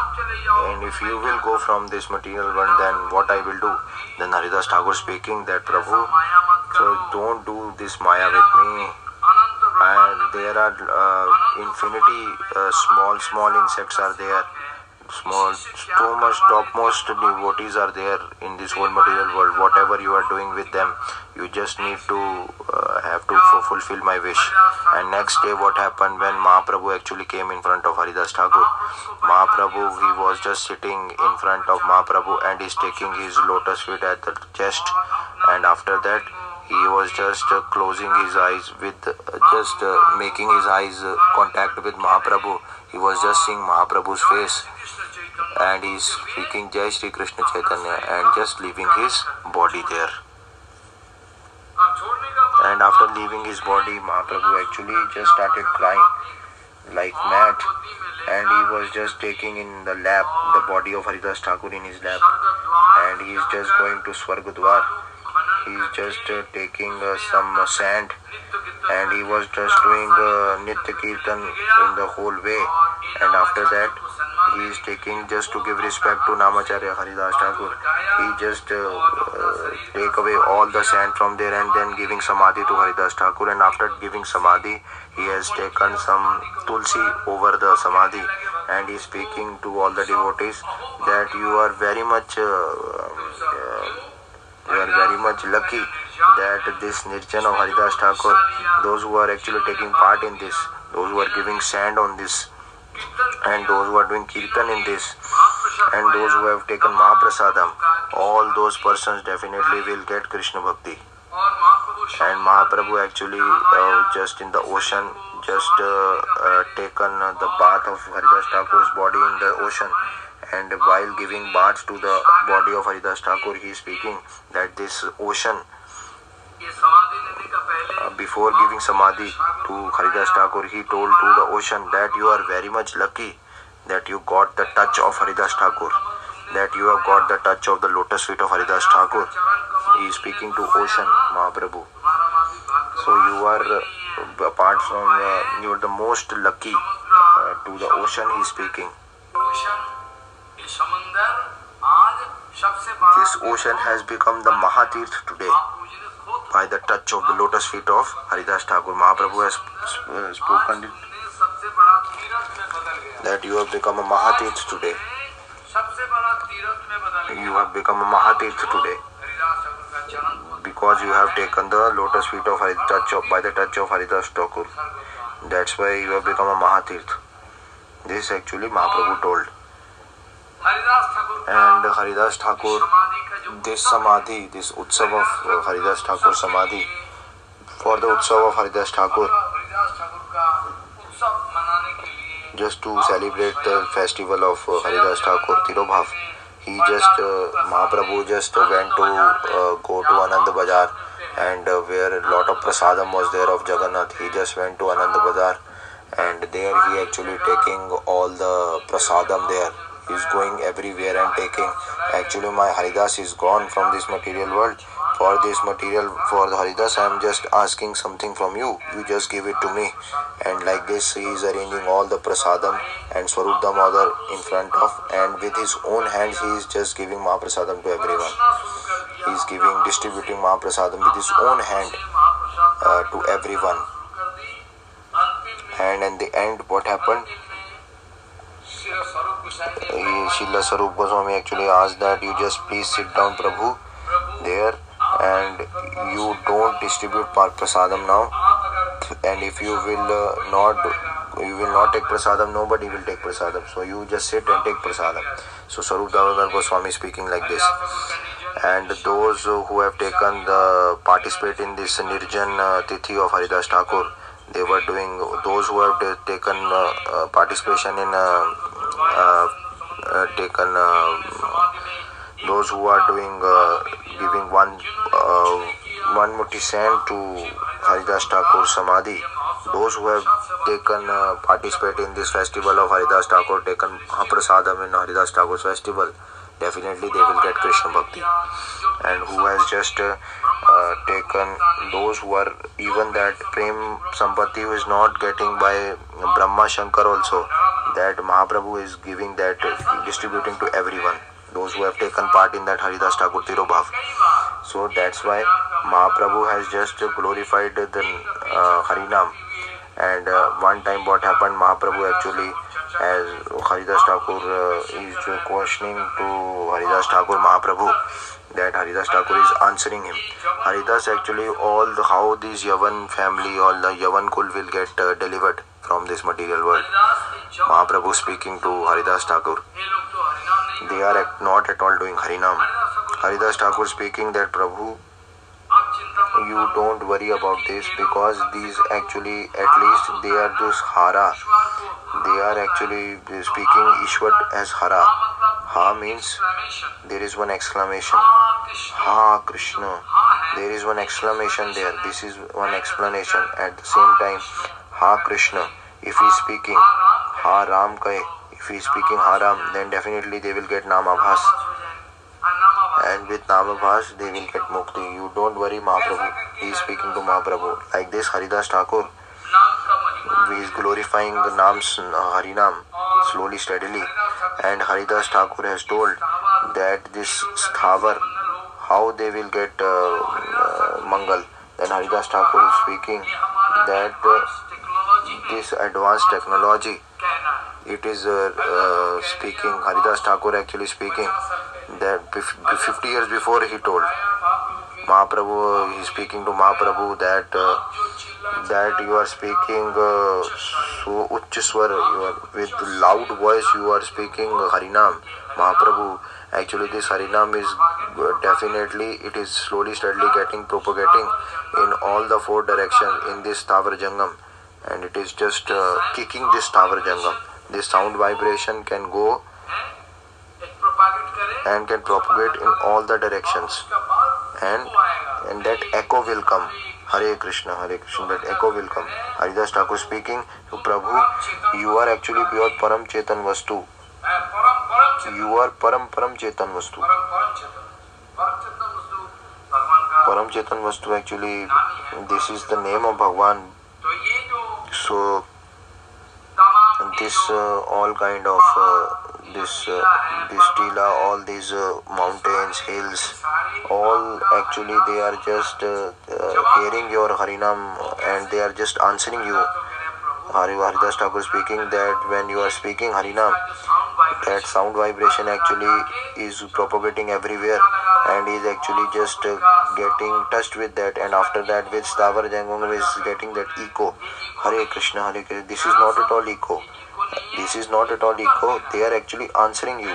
And if you will go from this material world, then what I will do? Then Haridas Thakur speaking that Prabhu, so don't do this Maya with me. And there are uh, infinity uh, small, small insects are there. Small, so much topmost devotees are there in this whole material world. Whatever you are doing with them, you just need to uh, have to fu- fulfill my wish. And next day, what happened when Mahaprabhu actually came in front of Haridas Thakur? Mahaprabhu, he was just sitting in front of Mahaprabhu and he's taking his lotus feet at the chest. And after that, he was just uh, closing his eyes with uh, just uh, making his eyes uh, contact with Mahaprabhu. He was just seeing Mahaprabhu's face and he's speaking Jai Shri Krishna Chaitanya and just leaving his body there. And after leaving his body, Mahaprabhu actually just started crying like mad and he was just taking in the lap the body of Haridas Thakur in his lap and he is just going to Swargadwar he just uh, taking uh, some uh, sand and he was just doing uh, Nitya Kirtan in the whole way. And after that he is taking just to give respect to Namacharya Haridas Thakur. He just uh, uh, take away all the sand from there and then giving samadhi to Haridas Thakur. And after giving samadhi he has taken some tulsi over the samadhi. And he is speaking to all the devotees that you are very much we are very much lucky that this Niryan of Haridas Thakur, those who are actually taking part in this, those who are giving sand on this, and those who are doing kirtan in this, and those who have taken Mahaprasadam, all those persons definitely will get Krishna Bhakti. And Mahaprabhu actually uh, just in the ocean, just uh, uh, taken the bath of Haridas Thakur's body in the ocean and while giving bath to the body of Haridas Thakur, he is speaking that this ocean, uh, before giving samadhi to Haridas Thakur, he told to the ocean that you are very much lucky that you got the touch of Haridas Thakur, that you have got the touch of the lotus feet of Haridas Thakur. He is speaking to ocean, Mahaprabhu. So you are, uh, apart from, uh, you are the most lucky uh, to the ocean, he is speaking. This ocean has become the Mahatirth today. By the touch of the lotus feet of Haridas Thakur, Mahaprabhu has uh, spoken that you have become a Mahatirth today. You have become a Mahatirth today because you have taken the lotus feet of touch of, by the touch of Haridas Thakur. That's why you have become a Mahatirth. This actually Mahaprabhu told. And Haridas Thakur this samadhi this utsav of Haridas Thakur samadhi for the utsav of Haridas Thakur just to celebrate the festival of Haridas Thakur tirobhav he just Mahaprabhu just went to go to Anand Bazar and where lot of prasad was there of Jagannath he just went to Anand Bazar and there he actually taking all the prasadam there He's going everywhere and taking. Actually, my Haridas is gone from this material world. For this material, for the Haridas, I am just asking something from you. You just give it to me. And like this, he is arranging all the prasadam and Swarup Damodar in front of, and with his own hands, he is just giving Mahaprasadam to everyone. He is giving, distributing Mahaprasadam with his own hand uh, to everyone. And in the end, what happened? Srila Sarup Goswami actually asked that you just please sit down, Prabhu, there, and you don't distribute par- prasadam now. And if you will uh, not, you will not take prasadam, nobody will take prasadam. So you just sit and take prasadam. So Swarup Damodar Goswami speaking like this. And those who have taken the participate in this Niryan uh, Tithi of Haridas Thakur, they were doing those who have taken uh, uh, participation in uh, taken uh, those who are doing uh, giving one uh, one mutti sand to Haridas Thakur Samadhi those who have taken uh, participate in this festival of Haridas Thakur taken Mahaprasadam in Haridas Thakur's festival definitely they will get Krishna Bhakti and who has just uh, uh, taken those who are even that Prem Sampatti who is not getting by Brahma Shankar also that Mahaprabhu is giving that uh, distributing to everyone those who have taken part in that Haridas Thakur Tirobhav so that's why Mahaprabhu has just glorified the uh, Harinam And uh, one time, what happened, Mahaprabhu actually, as Haridas Thakur uh, is questioning to Haridas Thakur Mahaprabhu that Haridas Thakur is answering him. Haridas actually, all the, how these Yavan family, all the Yavan Kul will get uh, delivered from this material world. Mahaprabhu speaking to Haridas Thakur. They are at, not at all doing Harinam. Haridas Thakur speaking that Prabhu you don't worry about this because these actually at least they are those hara. They are actually speaking ishwat as hara. Ha means there is one exclamation. Ha krishna. There is one exclamation there. This is one explanation. At the same time ha krishna. If he is speaking ha ram kahe. If he is speaking haram then definitely they will get namabhas And with Namabhas, they will get Mukti. You don't worry, Mahaprabhu. He is speaking to Mahaprabhu. Like this, Haridas Thakur, he is glorifying the Nam's Harinam slowly, steadily. And Haridas Thakur has told that this Sthavar, how they will get uh, uh, Mangal. Then Haridas Thakur is speaking that uh, this advanced technology, it is uh, uh, speaking, Haridas Thakur actually speaking that 50 years before he told. Mahaprabhu, he is speaking to Mahaprabhu that uh, that you are speaking uh, so Uchchaswar, you are with loud voice you are speaking Harinam. Mahaprabhu, actually this Harinam is uh, definitely, it is slowly, steadily getting propagating in all the four directions in this Tavar Jangam and it is just uh, kicking this Tavar Jangam. This sound vibration can go and can propagate in all the directions. and and that echo will come. Hare Krishna, Hare Krishna, that echo will come. Haridas Thakur speaking to Prabhu, you are actually pure Param Chetan Vastu. You are Param Param Chetan Vastu. Param Chetan Vastu actually, this is the name of Bhagwan. So, this uh, all kind of uh, this uh, this tila all these uh, mountains hills all actually they are just uh, uh hearing your harinam and they are just answering you Hari Haridas Thakur speaking that when you are speaking Harinam, that sound vibration actually is propagating everywhere and is actually just uh, getting touched with that and after that with Sthavar Jangam is getting that echo. Hare Krishna, Hare Krishna. This is not at all echo. This is not at all echo they are actually answering you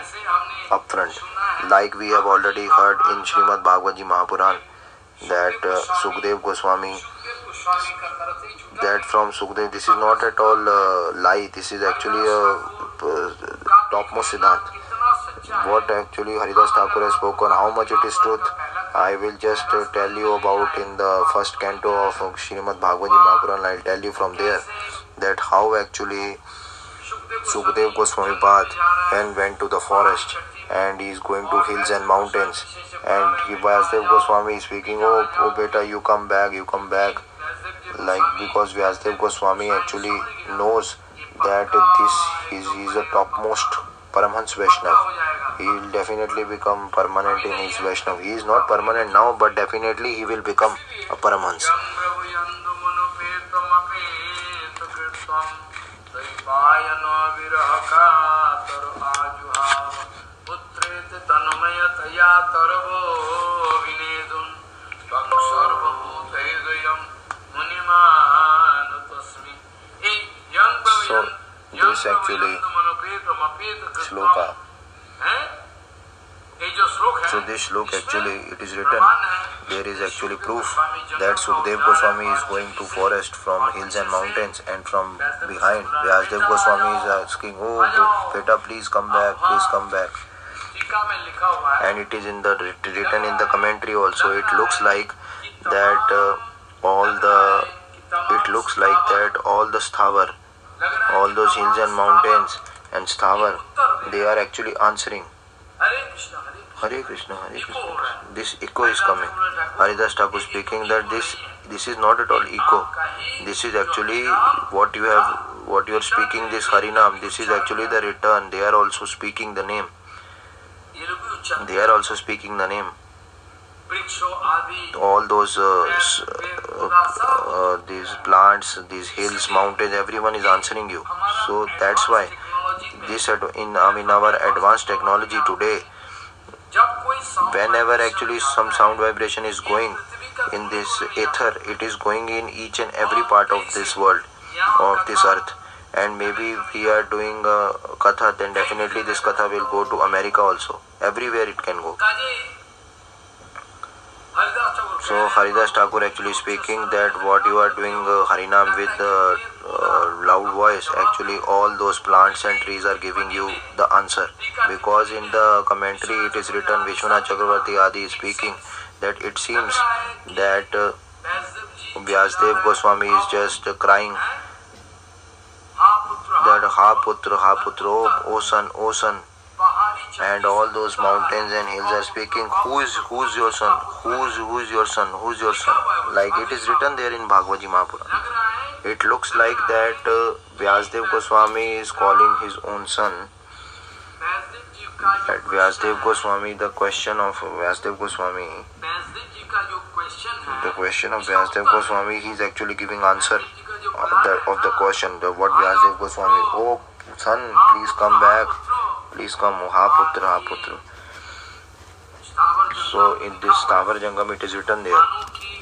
up front like we have already heard in Shrimad Bhagavat ji Mahapuran that Sukhdev Goswami that from Sukhdev this is not at all lie this is actually top most siddhant what actually Haridas Thakur है spoken how much it is truth I will just uh, tell you about in the first canto of Srimad Bhagavad Gita Mahapuran. I will tell you from there that how actually Sukhdev Goswami Path and went to the forest and he is going to hills and mountains and he Goswami is speaking, oh, oh beta, you come back, you come back. Like because Vyasadev Goswami actually knows that this is, is a topmost Paramhans Vaishnav. He will definitely become permanent in his Vaishnav. He is not permanent now, but definitely he will become a Paramhans. दैवायन विरह कातर आजुहाव पुत्रेत तन्मयतया तरवो विनेदुन् त्वं सर्वभूतहृदयं मुनिमान तस्मि ए यं So, this actually Shloka. हैं ये जो श्लोक है So this shloka actually it is written. There is actually proof that Sukdev Goswami is going to forest from hills and mountains and from behind. Vyasdev Goswami is uh, asking, Oh, beta, please come back, please come back. And it is in the written in the commentary also. It looks like that uh, all the it looks like that all the Sthavar, all those hills and mountains and Sthavar, they are actually answering. Hare Krishna, Hare Krishna. This echo is coming. Haridas Thakur speaking that this this is not at all ego this is actually what you have what you are speaking this harinam. This is actually the return. They are also speaking the name. They are also speaking the name. All those uh, uh, uh, these plants these hills mountains everyone is answering you. So that's why this in i mean our advanced technology today whenever actually some sound vibration is going in this ether it is going in each and every part of this world of this earth. And maybe we are doing a katha then definitely this katha will go to america also. Everywhere it can go. So haridas thakur actually speaking that what you are doing uh, harinam with uh, uh, loud voice actually all those plants and trees are giving you the answer. Because in the commentary it is written vishwanath chakravarti adi is speaking that it seems that uh, Vyasdev Goswami is just uh, crying. That Ha Putra, O oh, oh, son, O son, and all those mountains and hills are speaking, who is, who is your son, who is, who is your son, who is your son, like it is written there in Bhagavad Gita It looks like that uh, Vyasdev Goswami is calling his own son at Vyasdev Goswami, the question of Vyasdev Goswami. The question of Vyasdev Goswami, he is actually giving answer of the, of the question. The what Vyasdev Goswami, oh son, please come back, please come, ha putra, ha putra. So in this Tavar Jangam, it is written there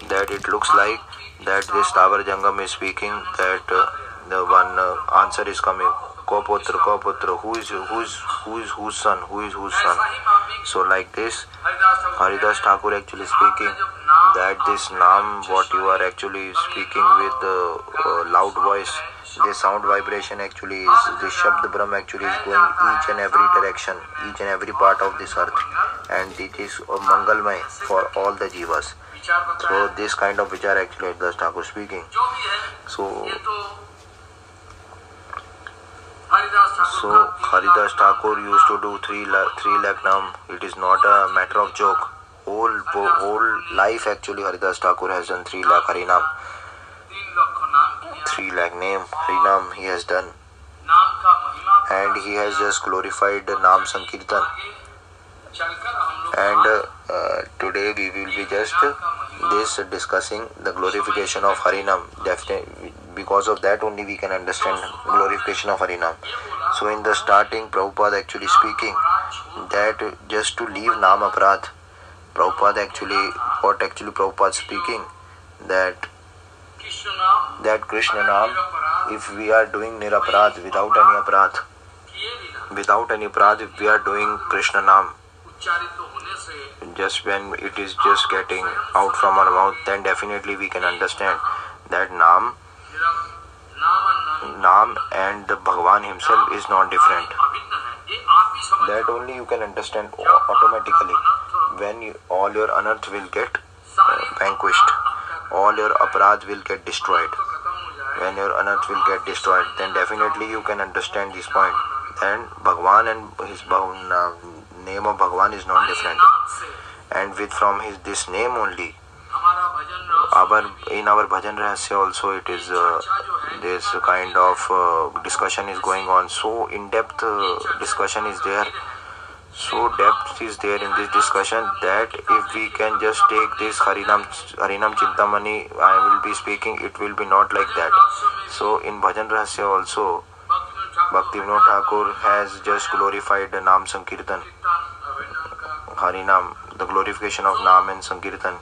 that it looks like that this Tavar Jangam is speaking that uh, the one uh, answer is coming. Ko Putra, who is who is who is whose son, who is whose son. So like this, Haridas Thakur actually speaking that this Naam what you are actually speaking with uh, uh, loud voice, this sound vibration actually is this Shabd Brahm actually is going each and every direction, each and every part of this earth, and it is a Mangalmay for all the jivas. So this kind of vichar actually Haridas Thakur speaking. है So ये तो Haridas Thakur so Haridas Thakur used to do three lakh, three lakh Naam. It is not a matter of joke. Whole whole life actually Haridas Thakur has done three lakh Harinam. तीन लक्ष three lakh name Harinam he has done and he has just glorified the Naam Sankirtan and uh, uh, today we will be just this discussing the glorification of Harinam definitely because of that only we can understand glorification of Harinam. So in the starting, Prabhupada actually speaking that just to leave Nam Aparadh, Prabhupada actually, what actually Prabhupada speaking that that Krishna Nam, if we are doing Niraparat without any Aparat, without any Aparat, if we are doing Krishna Nam, just when it is just getting out from our mouth, then definitely we can understand that Nam Nam and the Bhagwan himself is not different. That only you can understand automatically when you, all your anarth will get uh, vanquished, all your aparad will get destroyed. When your anarth will get destroyed, then definitely you can understand this point. And Bhagwan and his name of Bhagwan is not different. And with from his this name only, our in our bhajan rahasya also it is uh, this kind of uh, discussion is going on. So in depth uh, discussion is there. So depth is there in this discussion that if we can just take this Harinam Harinam Chintamani, I will be speaking. It will be not like that. So in bhajan rahasya also. भक्ति Bhaktivinoda Thakur has just glorified the Naam Sankirtan, Harinam, the glorification of Naam and Sankirtan.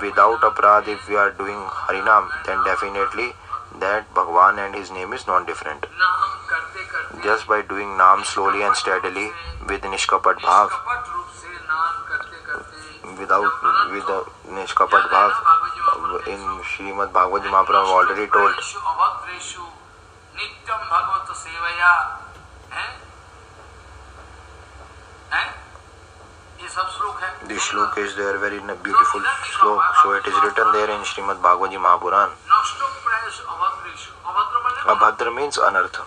Without aparad, if we are doing Harinam, then definitely that Bhagwan and his name is not different. नाम करते करते Just by doing Naam slowly and steadily with Nishkapat Bhav, without with Nishkapat Bhav, in Srimad Bhagavad Mahaprabhu already told प्रेषु अभद्रेषु नित्यम भगवत सेवया this shlok is there very n- beautiful slok. So it is written there in Srimad Bhagavad Mahapuran. नष्ट प्रयास अभद्रेषु अभद्र माने Abhadra means anartha.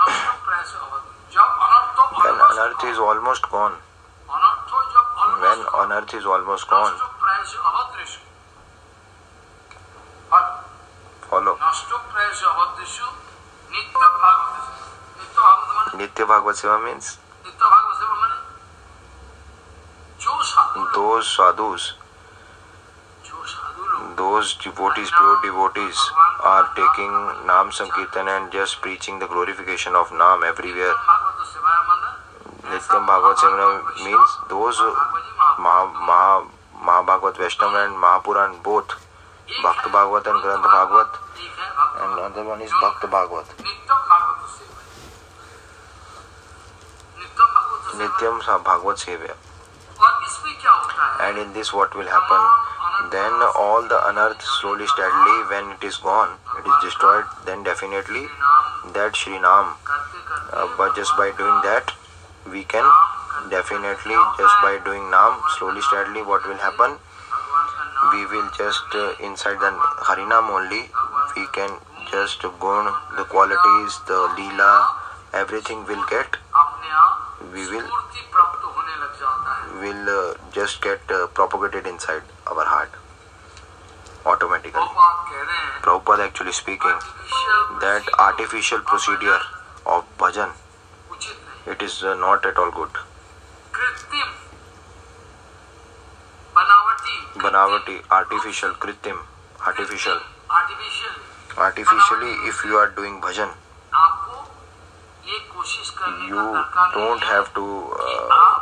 नष्ट प्रयास अभद्र जब अनर्थ When almost anartha is almost gone, अनर्थ जब when almost anartha is almost gone, नष्ट प्रयास अभद्रेषु और follow. नष्ट प्रयास अभद्रेषु नित्य भागवत नित्य भागवत माने Nitya Bhagavad Seva means those sadhus, जो साधु लोग those devotees, pure devotees are taking Nam Sankirtan and just preaching the glorification of Nam everywhere. Bhagavat सेवाया मन Nityam Bhagavad Semana means those Maha, Maha, Mahabhagavad Vaishnav and Mahapuran both. Bhakta Bhagavad and Granth Bhagavad एक है भक्त and another one is Bhakta Bhagavad. नित्यम भागवत सेवा नित्यम भागवत सेवा Nityam Sa- Bhagavad and in this what will happen? Then all the anarth slowly steadily when it is gone it is destroyed then definitely that Sri Nam uh, but just by doing that we can definitely just by doing Nam slowly steadily what will happen? We will just uh, inside the Harinam only we can just gun the qualities the Leela everything will get. We will will uh, just get uh, propagated inside our heart automatically. हैं Prabhupada actually speaking that artificial procedure of bhajan, it is uh, not at all good. बनावटी Banavati, artificial, kritim, artificial. Artificial Artificially, if you are doing bhajan, you don't have to uh,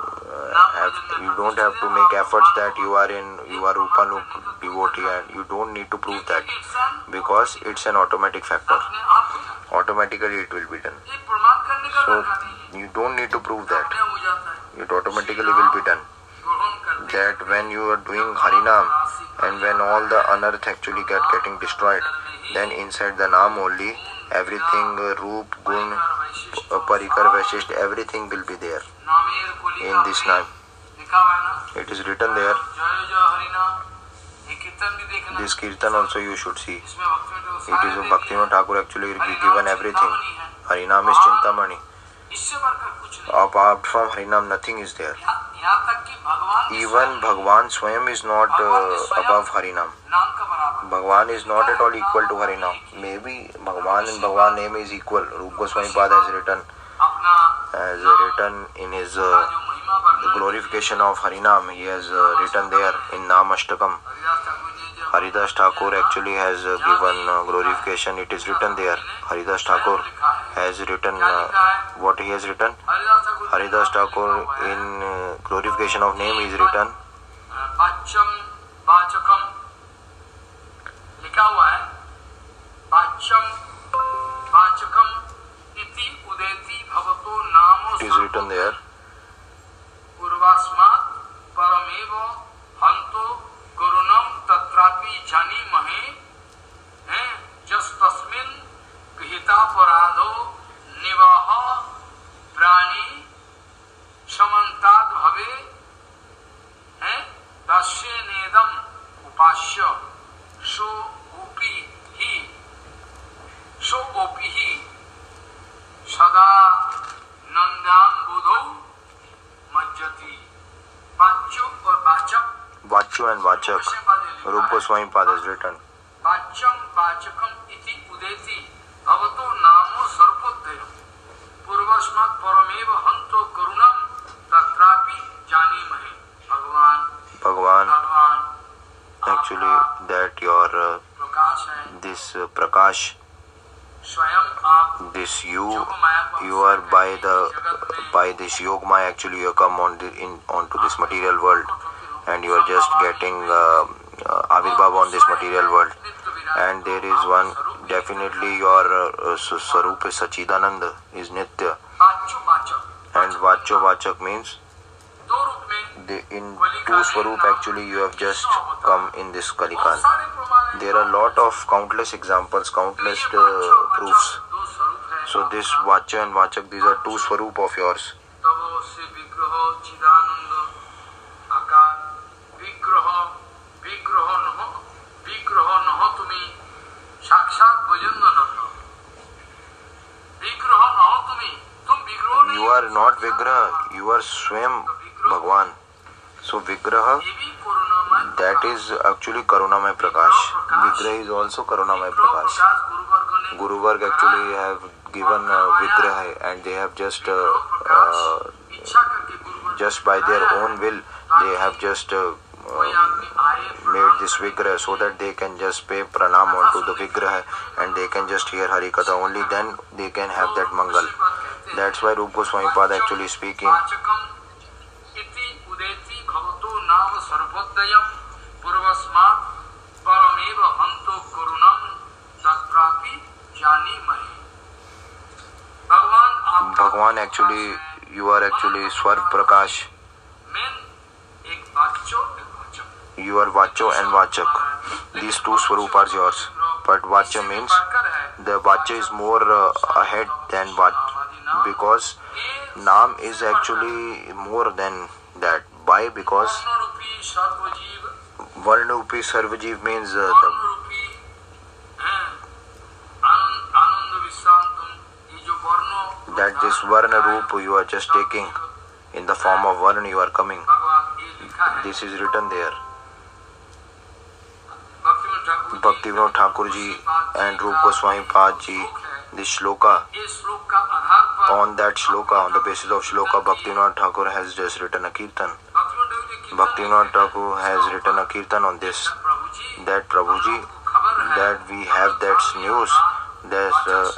have you don't have to make efforts that you are in you are Upanup devotee and you don't need to prove that because it's an automatic factor. Automatically it will be done. So you don't need to prove that. It automatically will be done. That when you are doing Harinam and when all the anarth actually get getting destroyed, then inside the Nam only everything uh, Roop, Gun, Parikar, Vashist, everything will be there in this Nam. है It is written there. This Kirtan also you should see. It is Bhaktivinoda Thakur actually given everything. Harinam is Chintamani. Apart from Harinam, nothing is there. Even Bhagwan Swayam is not uh, above Harinam. Bhagwan is not at all equal to Harinam. Maybe Bhagwan and Bhagwan name is equal. Rup Goswami Pad has written has written in his uh, the glorification of Harinam. He has uh, written there in Nam Ashtakam. Haridas Thakur ji जो Haridas Thakur actually has uh, given uh, glorification. It is written there. Haridas Thakur has written uh, what he has written. Haridas Thakur in uh, glorification of name is written. लिखा हुआ है वाच्यम वाचकम इति उदेति भवतो नामो It is written there. पूर्वास्मात् परमेव हंतो करुणम तत्रापि जानीमहे हैं, जस तस्मिन् विहितापराधो निवाह प्राणी समन्ताद् भवे। हैं, दास्य नेदम उपास्य, सो ओपी ही। सो ओपी ही। सदा नंदाम बुधौ मज्जति। वाच्यो एंड वाचक रूप गोस्वामी पाद इज़ रिटर्न वाच्यम वाचकम इति उदेति भवतो नामो सर्वोदय पूर्वस्मात् परमेव हन्तो करुणम तत्रापि जानीमहे Bhagwan Bhagwan actually that your this prakash this you you are by the by this yogma actually you come on the, in onto this material world and you are just getting uh, uh, on this material world. And there is one definitely your uh, uh sarup is sachidananda is nitya. And vacho vachak means the, in two swarup actually you have just come in this kalikan. there are lot of countless examples countless uh, proofs. दो स्वरूप है So this Vacha and Vachak, these are two Swarup of yours. तब से विग्रह चिदानंद आकार विग्रह विग्रह नह विग्रह नह तुम्हें साक्षात भजन नंद विग्रह नह तुम्हें तुम विग्रह नहीं You are not Vigraha, you are Swayam Bhagwan. So Vigraha, ये भी करुणामय that is actually Karunamay Prakash. Vigraha is also Karunamay विग्रह Prakash. प्रकाश गुरुवर्ग ने Guru Varg actually have given uh, Vigraha and they have just uh, uh, just by their own will they have just made this Vigraha so that they can just pay pranam onto the Vigraha and they can just hear Hari Katha. Only then they can have that Mangal. That's why Rupa Goswami Pada actually speaking actually Swarv Prakash. You are Vacho and Vachak. These two Swarup are yours. But Vacha means the Vacha is more uh, ahead than Vach because Nam is actually more than that. Why? Because रूपी सर्वजीव Varnupi Sarvajiv means uh, the, You are just taking in the form of Varun you are coming. This is written there. Bhaktivinoda Thakur ji and Rupa Goswami ji, this shloka, on that shloka, on the basis of shloka, Bhaktivinoda Thakur has just written a kirtan. Bhaktivinoda Thakur has written a kirtan on this, that Prabhuji, that we have that news, that uh,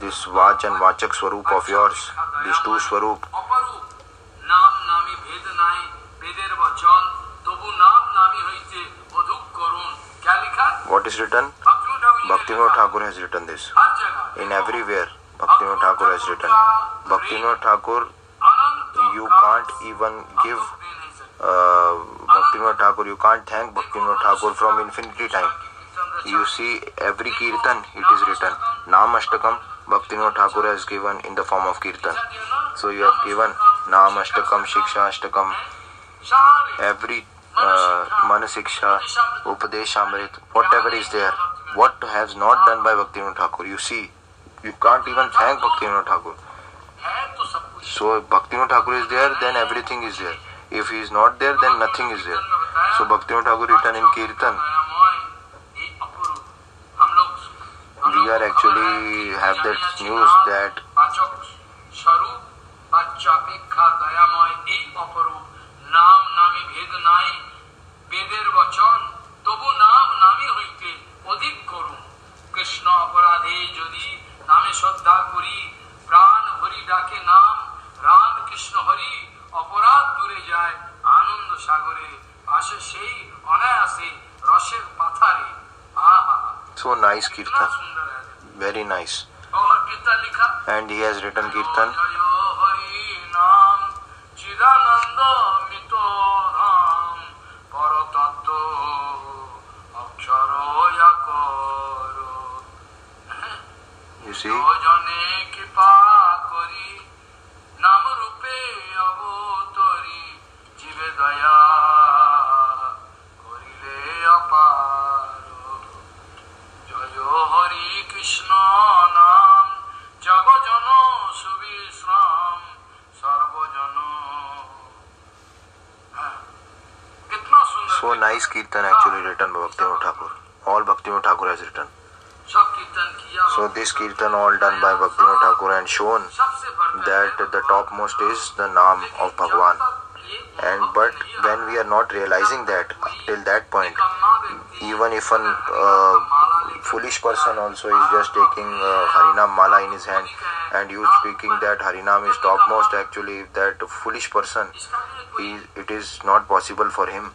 this Vach and Vachak Swarup of yours. these two Swarup, অপরূপ নাম নামী ভেদ নাই বেদের বচন তবু নাম নামী হইতে অধুক করুন क्या लिखा what is written? Bhaktivinod Thakur ji ने Bhaktivinoda लिखा, Thakur has written this. हर जगह In everywhere, Bhaktivinoda Thakur has written. Bhaktivinoda Thakur, Anant you काल can't even give दे नहीं सकते uh, Bhaktivinoda Thakur, you can't thank Bhaktivinoda Thakur from infinity time. You see, every kirtan it is written. Nam Ashtakam, Bhaktivinoda Thakur has given in the form of kirtan. So you have given Nam Ashtakam, Shiksha Ashtakam, every uh, Manasiksha, Upadesh Amrit, whatever is there. What has not done by Bhaktivinoda Thakur? You see, you can't even thank Bhaktivinoda Thakur. है तो So if Bhaktivinoda Thakur is there, then everything is there. If he is not there, then nothing is there. So Bhaktivinoda Thakur written in Kirtan. singer actually have that news that Krishna অপরাধে যদি নামে শ্রদ্ধা করি প্রাণ হরি ডাকে নাম রাম কৃষ্ণ হরি অপরাধ দূরে যায় আনন্দ সাগরে আসে সেই অনায়াসে রসের পাথারে। আহা। So nice kirtan very nice. Oh, and he has written kirtan. kirtan actually written by Bhaktivinoda Thakur. All Bhaktivinoda Thakur has written. So this kirtan all done by Bhaktivinoda Thakur and shown that the topmost is the Naam of Bhagwan. And but when we are not realizing that till that point, even if a uh, foolish person also is just taking uh, Harinam Mala in his hand and you speaking that Harinam is topmost actually that foolish person, he, it is not possible for him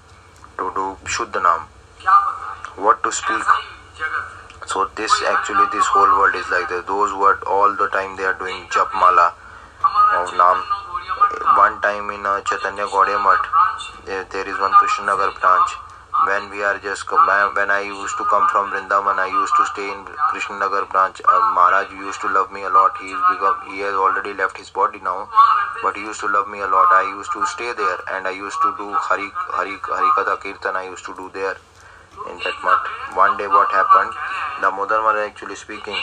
do Shuddha Nam. क्या बताएँ What to speak? ही है So this actually, this whole world is like that. Those who are all the time they are doing Jap of का One time in uh, Chaitanya Gaudiya there, there is one Krishnanagar branch. When we are just when I used to come from Vrindavan, I used to stay in Krishnanagar branch. Uh, Maharaj used to love me a lot. He is become, he has already left his body now, but he used to love me a lot. I used to stay there and I used to do Hari Hari Harikatha Kirtan. I used to do there in that month. One day, what happened? The Modar Maharaj actually speaking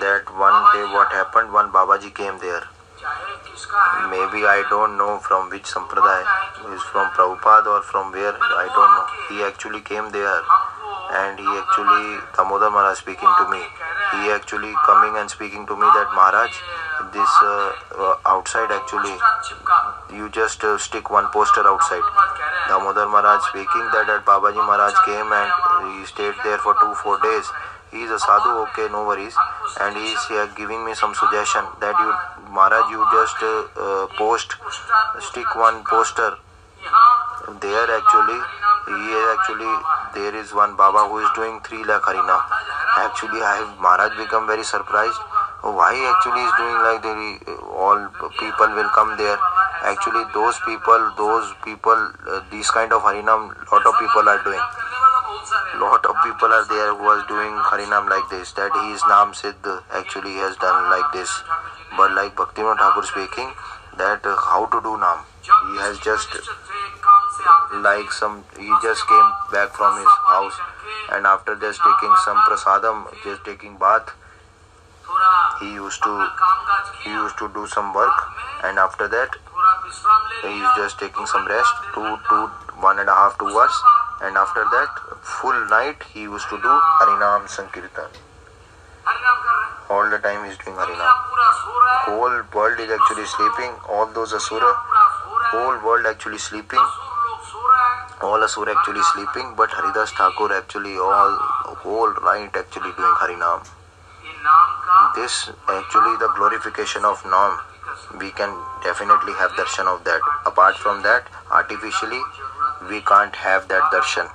that one day what happened? One Babaji came there. है Maybe I don't know from which sampradaya. Is from Prabhupada or from where? I don't know. He actually came there and he actually Damodar Maharaj speaking to me. He actually coming and speaking to me that Maharaj, this uh, uh, outside actually. You just uh, stick one poster outside. Damodar maharaj speaking that at babaji maharaj came and he stayed there for two four days. He is a sadhu okay no worries. And he is uh, giving me some suggestion that you maharaj you just uh, post stick one poster there actually. He is actually there is one baba who is doing 3 lakh harina. Actually i have maharaj become very surprised why actually is doing like that? All people will come there. Actually those people those people uh, these kind of harinam lot of people are doing. Lot of people are there who are doing harinam like this that he is nam siddh actually has done like this. But like bhaktivinoda thakur speaking that uh, how to do nam he has just like some he just came back from his house and after just taking some prasadam just taking bath he used to he used to do some work and after that he is just taking some rest two two one and a half two hours and after that full night he used to do harinam sankirtan all the time he is doing harinam whole world is actually sleeping all those asura whole world actually sleeping all asura actually sleeping but haridas thakur actually all whole night actually doing harinam this actually the glorification of nam we can definitely have darshan of that. Apart from that artificially we can't have that darshan.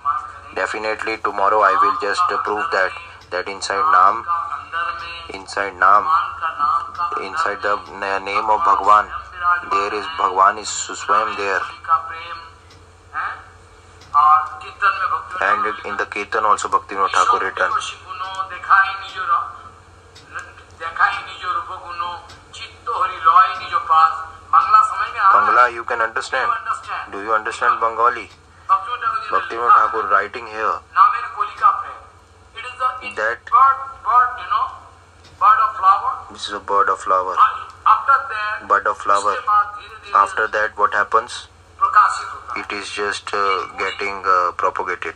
Definitely tomorrow i will just prove that that inside nam inside nam inside the name of bhagwan there is bhagwan is swayam there. And in the kirtan also bhakti thakur written Bangla, you can understand. Do you understand Bengali? Bhaktivinoda Thakur writing here that this is a bird of flower. Bird of flower. After that, what happens? It is just uh, getting uh, propagated.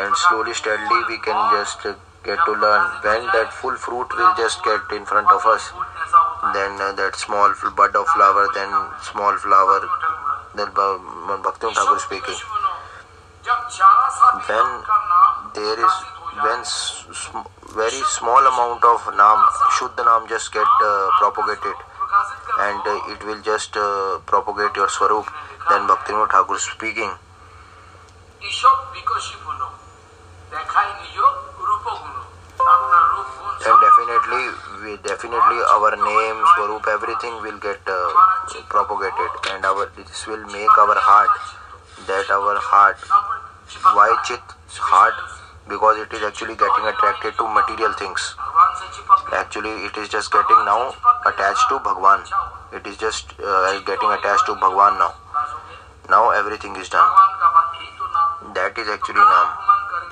And slowly, steadily, we can just uh, get to learn. When that full fruit will just get in front of us then uh, that small bud of flower then small flower then Bhaktivinoda Thakur speaking. When there is when very small amount of Nam Shuddha Nam just get uh, propagated and uh, it will just uh, propagate your Swarup then Bhaktivinoda Thakur speaking and definitely we definitely our name group, everything will get uh, propagated. And our this will make our heart that our heart why chit heart? Because it is actually getting attracted to material things. Actually it is just getting now attached to bhagwan. It is just uh, getting attached to bhagwan now. Now everything is done. That is actually nam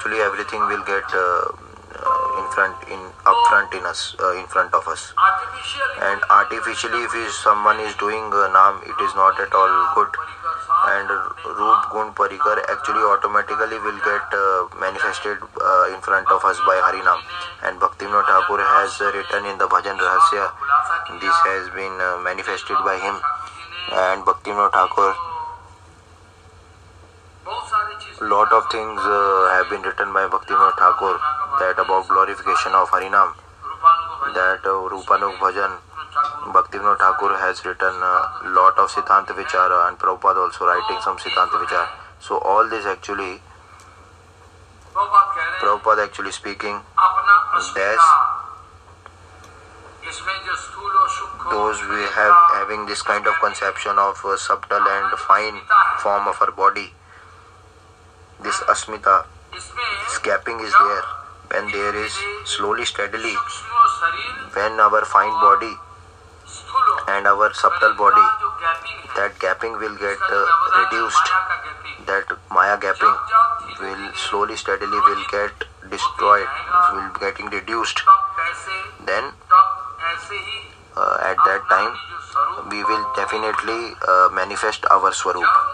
actually everything will get uh, uh, in front in up front in us uh, in front of us and artificially if someone is doing nam it is not at all good and Roop Gun Parikar actually automatically will get uh, manifested uh, in front of us by Harinam. And Bhaktivinoda Thakur has written in the Bhajan Rahasya, this has been uh, manifested by him. And Bhaktivinoda Thakur things uh, have been written by Bhaktivinoda Thakur that about glorification of Harinam, that uh, Rupanug Bhajan, Bhaktivinoda Thakur has written a lot of Siddhanta Vichara and Prabhupada also writing some Siddhanta Vichara. So all this actually, Prabhupada actually speaking, there's those we have having this kind of conception of subtle and fine form of our body this asmita, this gapping is there. When there is slowly, steadily, when our fine body and our subtle body, that gapping will get uh, reduced. That Maya gapping will slowly, steadily will get destroyed, will be getting reduced. Then uh, at that time, we will definitely uh, manifest our Swarup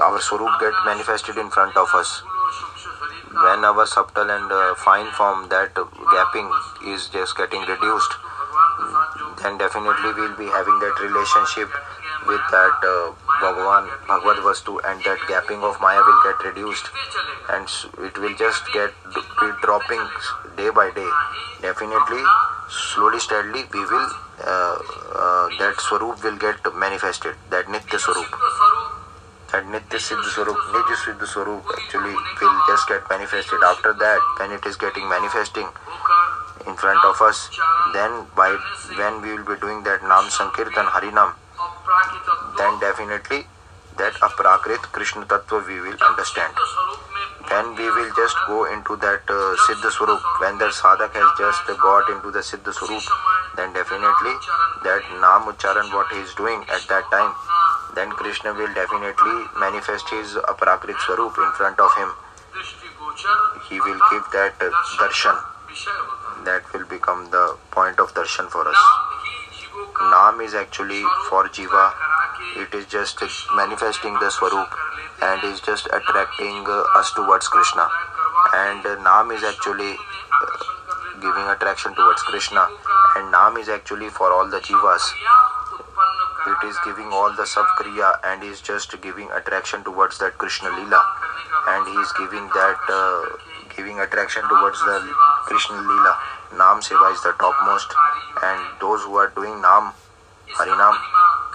our Surup get manifested in front of us. When our subtle and uh, fine form, that gapping is just getting reduced, then definitely we'll be having that relationship with that uh, Bhagavan, Bhagavad Vastu, and that gapping of Maya will get reduced and it will just get be dropping day by day. Definitely, slowly, steadily, we will uh, uh, that Swarup will get manifested, that Nitya Swarup. And Nitya Siddha Swarup, Nitya Siddha actually will just get manifested. After that, when it is getting manifesting in front of us, then by when we will be doing that Nam Sankirtan Harinam, then definitely that Aprakrit Krishna Tattva we will understand. Then we will just go into that uh, Siddha Swarup. When that sadhak has just got into the Siddha Swarup, then definitely that Nam Ucharan what he is doing at that time then Krishna will definitely manifest his aprakrit swarup in front of him. He will give that darshan. That will become the point of darshan for us. Nam is actually for Jiva. It is just manifesting the swarup and is just attracting us towards Krishna. And Nam is actually uh, giving attraction towards Krishna. And Nam is actually for all the Jivas it is giving all the sub-kriya and is just giving attraction towards that Krishna Lila and he is giving that uh, giving attraction towards the Krishna Lila. Nam Seva is the topmost and those who are doing Nam, Harinam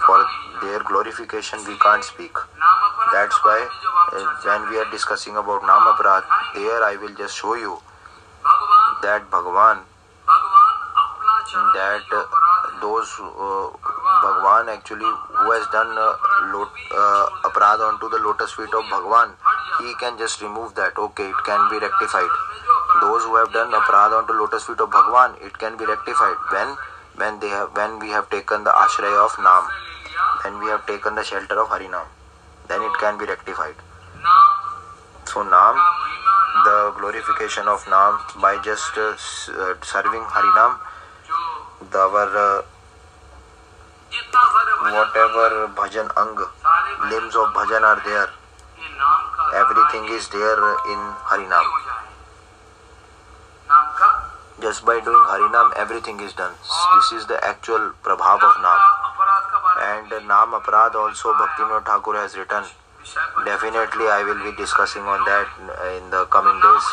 for their glorification we can't speak. That's why uh, when we are discussing about Namaprad, there I will just show you that Bhagavan, that uh, those uh, Bhagwan actually who has done aparadh on to the lotus feet of Bhagwan he can just remove that okay it can be rectified those who've done aparadh on to lotus feet of Bhagwan it can be rectified when when they have when we have taken the ashray of Nam when we have taken the shelter of Hari Nam then it can be rectified so Nam the glorification of Nam by just serving Hari Nam the whatever bhajan ang, limbs of bhajan are there, everything is there in Harinam. हो Just by doing Harinam, everything is done. This is the actual prabhav of Nam. And uh, Nam Aparad also Bhaktivinoda Thakur has written. Definitely I will be discussing on that uh, in the coming days.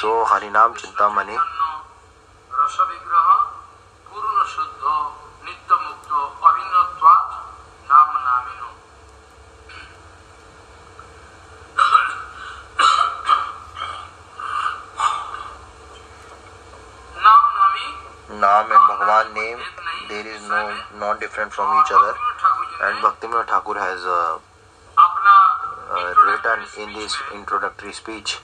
So Harinam Chintamani, रस विग्रह पूर्ण शुद्ध नित्य मुक्त अभिन्नत्वात् नाम नामिनो नाम nami Nam and Bhagwan name there is no not different from each other and Bhakti Manohar Thakur has written in this introductory speech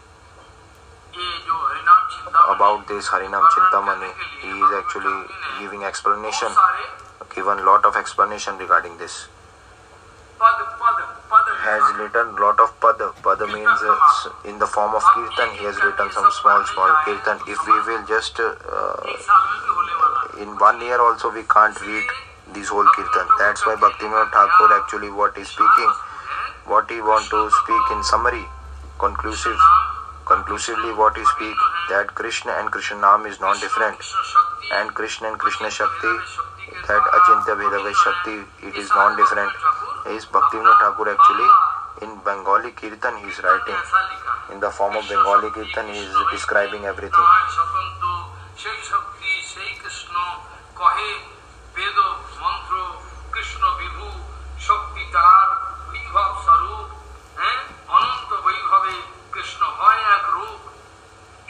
about this Harinam Chintamani he is actually giving explanation given lot of explanation regarding this has written lot of pad pad means uh, in the form of kirtan he has written some small small kirtan. If we will just uh, in one year also we can't read this whole kirtan. That's why bhakti Thakur actually what is speaking, what he want to speak in summary, conclusive, conclusively what he speak that Krishna and Krishna Nam is non different, and Krishna and Krishna Shakti that Achintya Vedavai Shakti it is non different. Is bhakti Thakur actually in Bengali kirtan he is writing in the form of Bengali kirtan he is describing everything. কহে বেদ মন্ত্র কৃষ্ণ বিভু শক্তি তার বিভব স্বরূপ হ্যাঁ অনন্ত বৈভবে কৃষ্ণ হয় এক রূপ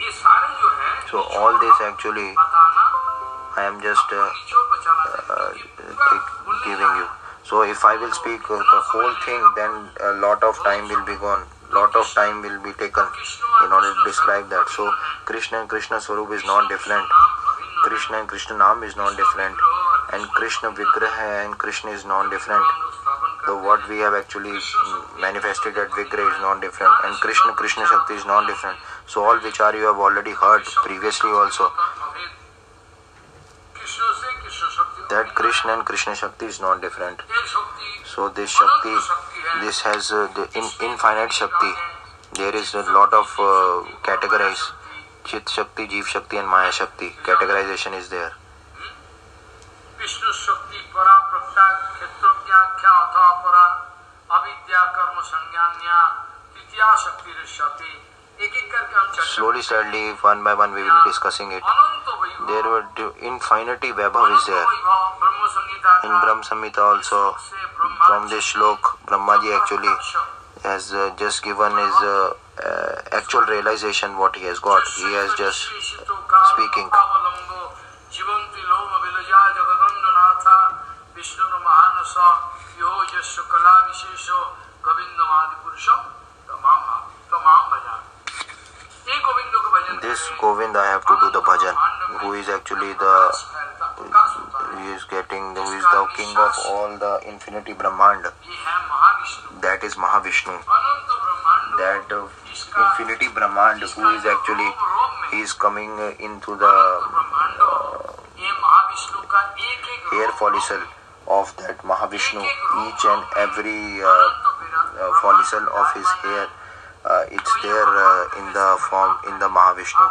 ये सारे जो है So all this actually बताना I am just uh, uh, gi- giving you. So if I will speak uh, the whole thing, then a lot of time will be gone. Lot of time will be taken in order to describe that. So Krishna and Krishna Swarup is not different. Krishna and Krishna Nam is not different. And Krishna Vigraha and Krishna is non different. The what we have actually mm, manifested at Vigraha is non different. And Krishna Krishna Shakti is non different. So all which are you have already heard previously also. That Krishna and Krishna Shakti is not different. So this Shakti, this has uh, the in, infinite Shakti. There is a lot of uh, categorized. Chit Shakti, Jeev Shakti and Maya Shakti. Categorization is there. Vishnu Shakti para प्रत्याग क्षेत्रज्ञाख्या अथवा परा अविद्या कर्म संज्ञान्या तृतीया शक्ति ऋष्यते एक एक करके हम चर्चा Slowly, steadily, one by one, we will be discussing it. There were infinity Vaibhav is there. In Brahm Samhita also, from this shlok, Brahmaji actually has uh, just given his uh, uh, actual realization what he has got. He has just speaking. This Govind, I have to do the bhajan, who is actually the he is getting who is the king of all the infinity Brahmand. That is Mahavishnu that uh, infinity Brahmand, who is actually he is coming uh, into the uh, hair follicle of that Mahavishnu. Each and every uh, uh, follicle of his hair, it's there in the form in the Mahavishnu.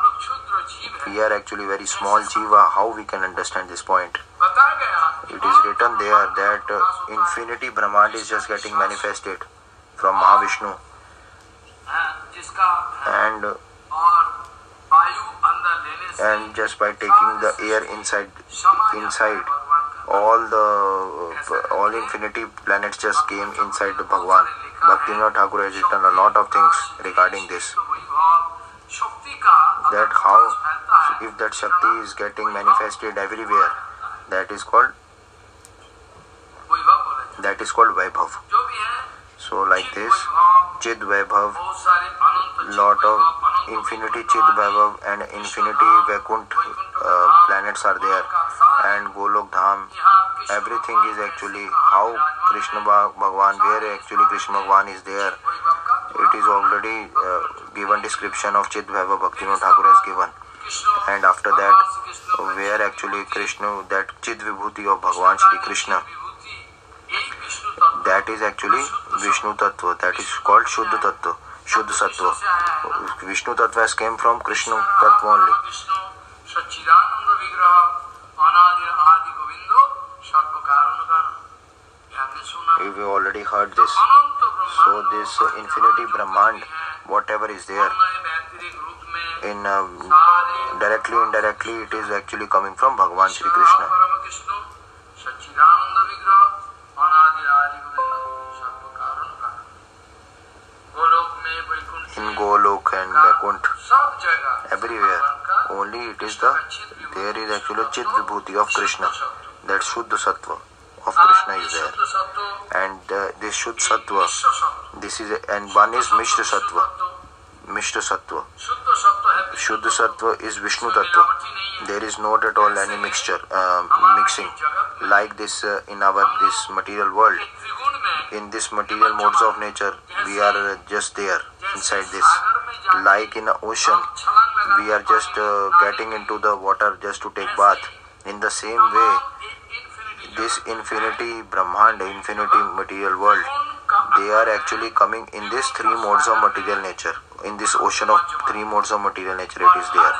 We are actually very small jiva. How we can understand this point? It is written there that infinity Brahmand is just getting manifested from Mahavishnu and and just by taking the air inside inside all the all infinity planets just came inside the Bhagwan. Bhaktivinoda Thakur has written a lot of things regarding this. That how if that Shakti is getting manifested everywhere, that is called that is called Vaibhav. So like this chid vaibhav lot of infinity chid vaibhav and infinity Vaikuntha planets are there and Golok Dham everything is actually how Krishna Bhagwan where actually Krishna Bhagwan is there it is already given description of chid vaibhav Bhakti Thakur is given and after that where actually Krishna that chid vibhuti of भगवान Shri Krishna that is actually Vishnu Tattva, that is called Shuddha Tattva, Shuddha Sattva. Vishnu Tattva has came from Krishna Tattva only. We already heard this. So this infinity Brahmand, whatever is there, in uh, directly indirectly, it is actually coming from Bhagavan Sri Krishna. Everywhere, only it is the, there is actually Chit Vibhuti of Krishna, that Shuddha Sattva of Krishna is there. And uh, this Shuddha Sattva, this is, and one is Mishra Sattva, Mishra Sattva. है Shuddha Sattva is Vishnu Tattva. There is not at all any mixture, uh, mixing like this uh, in our this material world. In this material modes of nature, we are uh, just there inside this. Like in the ocean, we are just uh, getting into the water just to take bath. In the same way, this infinity Brahmand, infinity material world, they are actually coming in this three modes of material nature. In this ocean of three modes of material nature, it is there.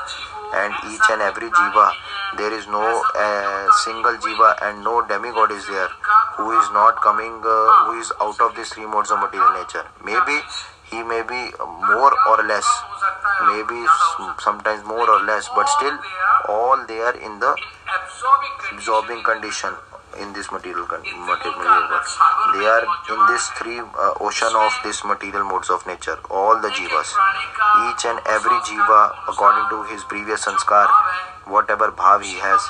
And each and every jiva, there is no uh, single jiva and no demigod is there who is not coming, uh, who is out of these three modes of material nature. Maybe he may be more or less, maybe sometimes more or less, but still all they are in the absorbing condition in this material material. They are in this three uh, ocean of this material modes of nature. All the jivas, each and every jiva, according to his previous sanskar, whatever bhav he has,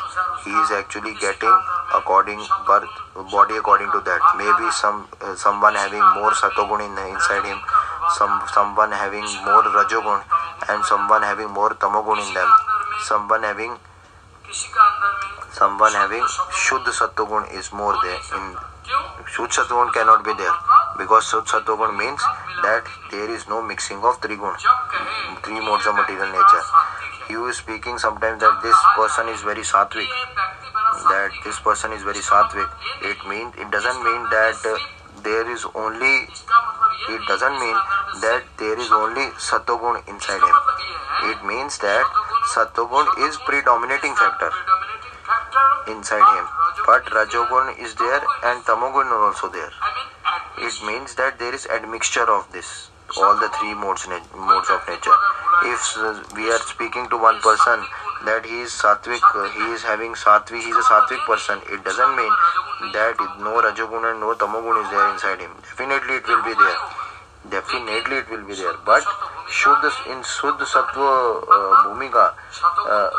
he is actually getting according birth body according to that. Maybe some uh, someone having more satogun in inside him, some someone having more rajogun and someone having more tamogun in them. Someone having someone having shuddha sattvagun is more there in shuddha sattvagun cannot be there. Because shuddha sattvagun means that there is no mixing of trigun three modes of material nature. He is speaking sometimes that this person is very sattvic that this person is very sattvic. It means it doesn't mean that uh, there is only, it doesn't mean that there is only Satogun inside him. It means that Satogun is predominating factor inside him. But Rajogun is there and Tamogun is also there. It means that there is admixture of this. All the three modes, modes of nature. If uh, we are speaking to one person that he is sattvic, uh, he is having sattvic, he is a sattvic person, it doesn't mean that no Rajogun and no Tamogun is there inside him. Definitely it will be there. Definitely it will be there. But Shuddha, in Shuddha Sattva uh, Bhumika, uh,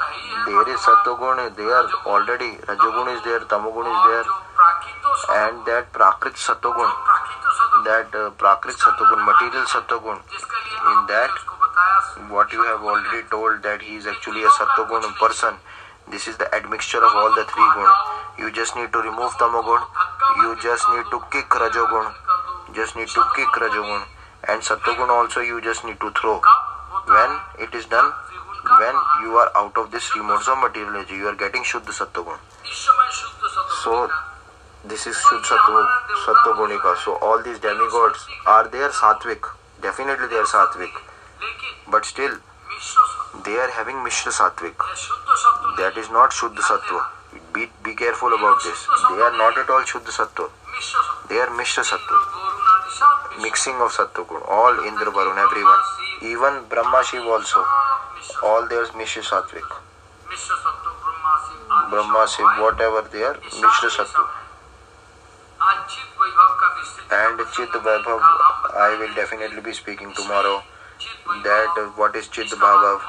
there is Sattvagun there already, Rajogun is there, Tamogun is there, जो प्राकृतो सत्व and that uh, prakrit satogun material satogun in that what you have already told that he is actually a satogun person. This is the admixture of all the three gun. You just need to remove tamogun. You just need to kick rajogun. Just need to kick rajogun. And satogun also you just need to throw. When it is done, when you are out of this remorse of material, you are getting Shuddha Sattagun. So this is Shuddha Sattva, Sattva Gunika. So, all these demigods are there sattvic. Definitely they are sattvic. But still, they are having Mishra Sattvic. That is not Shuddha Sattva. Be, be careful about this. They are not at all Shuddha Sattva. They are Mishra Sattva. Mixing of Sattva Gun. All Indra, Varun, everyone. Even Brahma Shiv also. All there is Mishra Sattvic. Brahma Shiv, whatever they are, Mishra Sattva. And Chit Vaibhav, I will definitely be speaking tomorrow. That what is Chit Vaibhav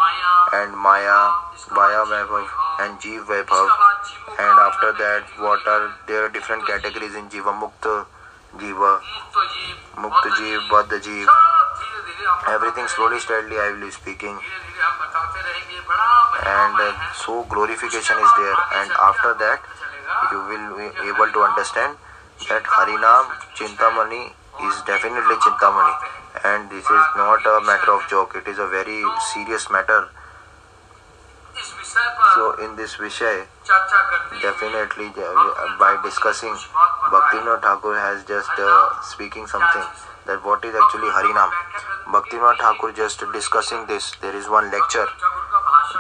and Maya, Maya Vaibhav and Jeev Vaibhav. And after that, what are there are different categories in Jiva Mukta, Jiva, Mukta Jeev, Badha Jeev. Everything slowly, steadily, I will be speaking and uh, so glorification is there and after that you will be able to understand that Harinam Chintamani is definitely Chintamani and this is not a matter of joke, it is a very serious matter. So in this Vishay, definitely uh, by discussing, Bhaktivinoda Thakur has just uh, speaking something that what is actually Harinam. Bhaktivinoda Thakur just discussing this, there is one lecture,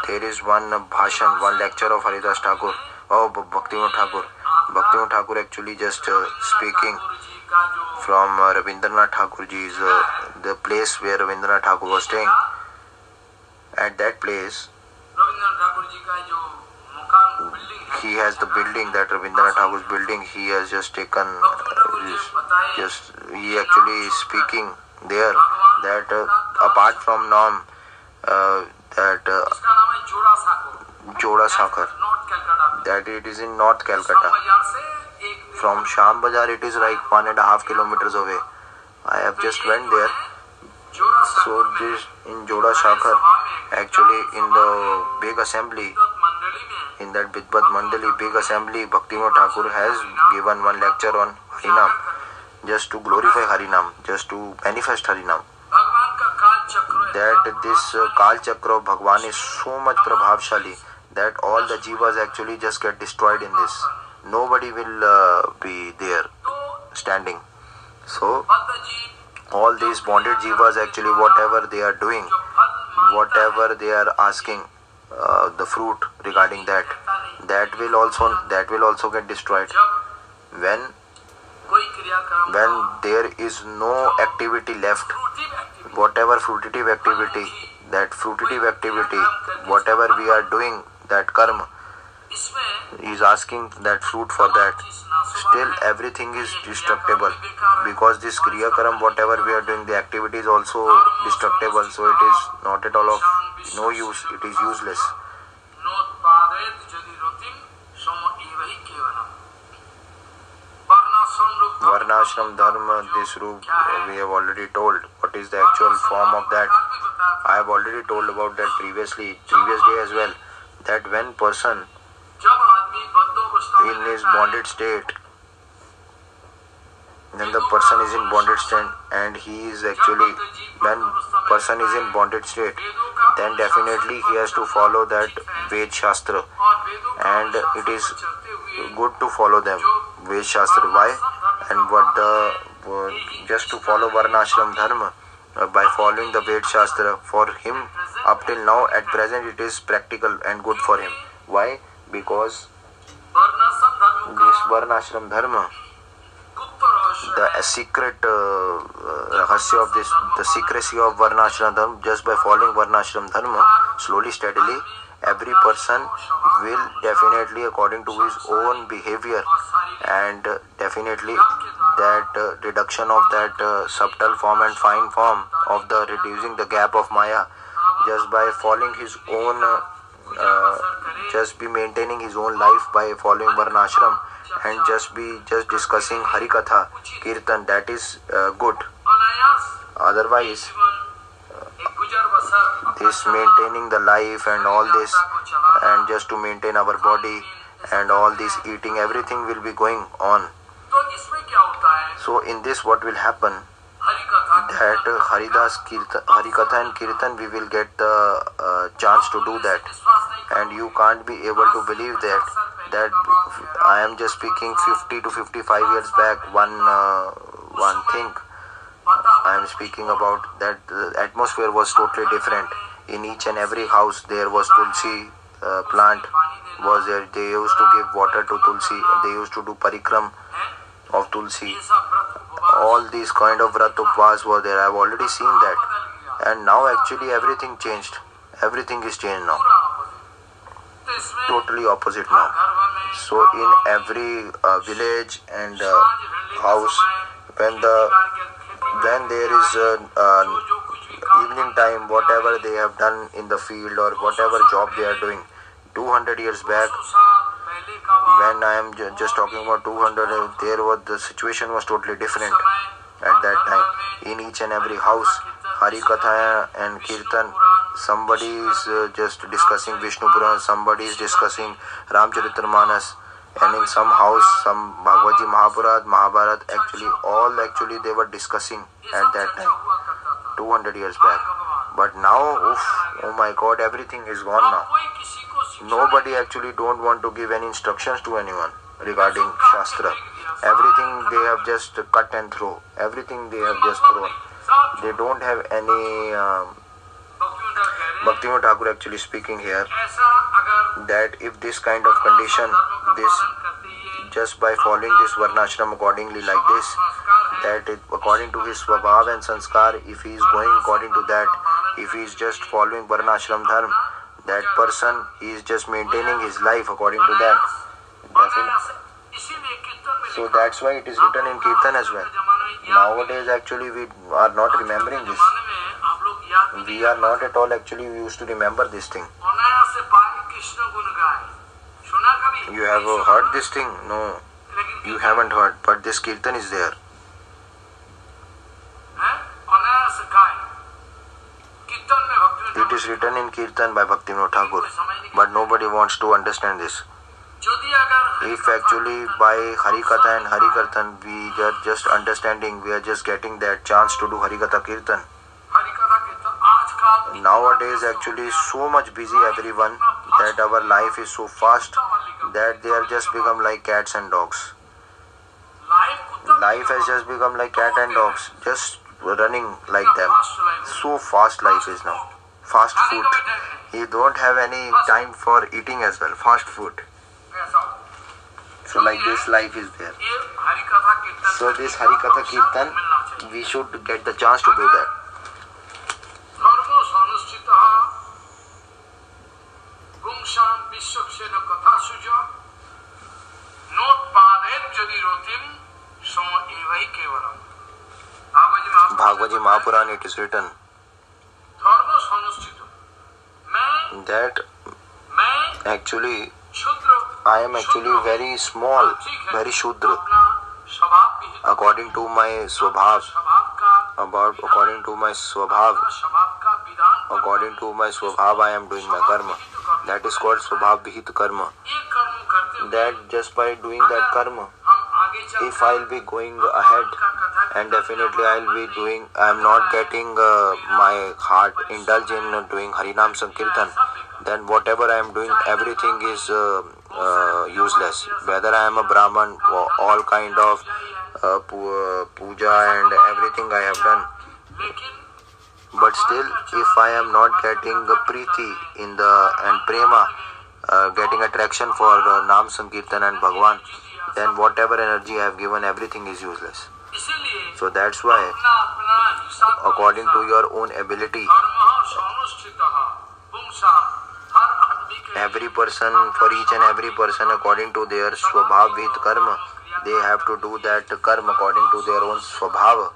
there is one uh, bhashan, one lecture of Haridas Thakur, bhakti Bhaktivinoda Thakur. Bhaktivinoda Thakur actually just uh, speaking from uh, Rabindranath Thakurji's uh, the place where Rabindranath Thakur was staying. At that place, he has the building that Rabindranath Thakur's building. He has just taken, uh, just he actually is speaking there that uh, apart from Nam, uh, that Jora Sakar that it is in north Calcutta from शाम बाज़ार it is like one and half kilometre away I have just went there so this in Jora Shakar actually in the big assembly in that बिदबत Mandali big assembly Bhaktivinoda Thakur has given one lecture on Harinam just to glorify Harinam just to manifest Harinam that this kaal chakra भगवान is so much प्रभावशाली that all the jivas actually just get destroyed in this. Nobody will uh, be there standing. So all these bonded jivas actually whatever they are doing, whatever they are asking uh, the fruit regarding that, that will also that will also get destroyed when when there is no activity left whatever fruitative activity that fruitative activity whatever we are doing that karma. Is asking that fruit for that. Still, everything is destructible because this Kriya karma, whatever we are doing, the activity is also destructible. So, it is not at all of no use, it is useless. Varnashram Dharma, this roop we have already told. What is the actual form of that? I have already told about that previously, previous day as well that when person in his bonded state then the person is in bonded state and he is actually when person is in bonded state then definitely he has to follow that Ved Shastra. and it is good to follow them Ved Shastra. Why? and what the just to follow Varnashram Dharma. Uh, by following the Ved Shastra. For him, up till now, at present, it is practical and good for him. Why? Because this Varnashram Dharma, the secret uh, uh of this, the secrecy of Varnashram Dharma, just by following Varnashram Dharma, slowly, steadily, every person will definitely, according to his own behavior, and uh, definitely that uh, reduction of that uh, subtle form and fine form of the reducing the gap of Maya just by following his own, uh, uh just be maintaining his own life by following Varnashram and just be just discussing Harikatha, Kirtan, that is uh, good. Otherwise, uh, this maintaining the life and all this and just to maintain our body and all this eating everything will be going on so in this what will happen? That uh, Haridas Kirtan, Harikatha and Kirtan we will get the uh, chance to do that. And you can't be able to believe that that I am just speaking 50 to 55 years back one uh, one thing. I am speaking about that the atmosphere was totally different. In each and every house there was tulsi uh, plant. Was there they used to give water to tulsi they used to do parikram of Tulsi. All these kind of Vrat Upvas were there. I've already seen that. And now actually everything changed. Everything is changed now. Totally opposite now. So in every uh, village and uh, house, when the when there is uh, evening time, whatever they have done in the field or whatever job they are doing, 200 years back, when I am ju just talking about 200, uh, there was the situation was totally different at that time. In each and every house, Hari Katha and Kirtan, somebody is uh, just discussing Vishnu Puran, somebody is discussing Ramcharitramanas, and in some house, some Bhagavad Mahapuran, Mahabharat, actually, all actually they were discussing at that time, 200 years back. But now, oof, oh my god, everything is gone now nobody actually don't want to give any instructions to anyone regarding Shastra. Everything they have just cut and throw. Everything they have just thrown. They don't have any. Um, Bhaktivinoda Thakur actually speaking here that if this kind of condition, this just by following this Varnashram accordingly like this, that it, according to his Swabhav and Sanskar, if he is going according to that, if he is just following Varnashram Dharma, that person he is just maintaining his life according to that. So that's why it is written in kirtan as well. Nowadays actually we are not remembering this. We are not at all actually we used to remember this thing. You have heard this thing? No. You haven't heard but this kirtan is there. It is written in Kirtan by Bhaktivinoda Thakur, but nobody wants to understand this. If actually by Harikatha and Harikartan we are just understanding, we are just getting that chance to do Harikatha Kirtan. Nowadays actually so much busy everyone that our life is so fast that they are just become like cats and dogs. Life has just become like cat and dogs, just running like them. So fast life is now. fast food you don't have any time for eating as well fast food so like this life is there so this harikatha kirtan we should get the chance to do that Bhagavad Gita Mahapuran it is written that actually I am actually very small, very Shudra, according to my Swabhav, about according to my Swabhav, according to my Swabhav I am doing my karma. That is called Swabhav Vihit Karma. That just by doing that karma, if I'll be going ahead and definitely I'll be doing I'm not getting uh, my heart indulge in doing Harinam Sankirtan then whatever I am doing everything is uh, uh, useless. Whether I am a Brahman or all kind of uh, uh, puja and everything I have done. But still if I am not getting preeti in the and prema uh, getting attraction for uh, Nam Sankirtan and Bhagwan then whatever energy I have given, everything is useless. So that's why, according to your own ability, every person, for each and every person, according to their swabhav with karma, they have to do that karma according to their own swabhav.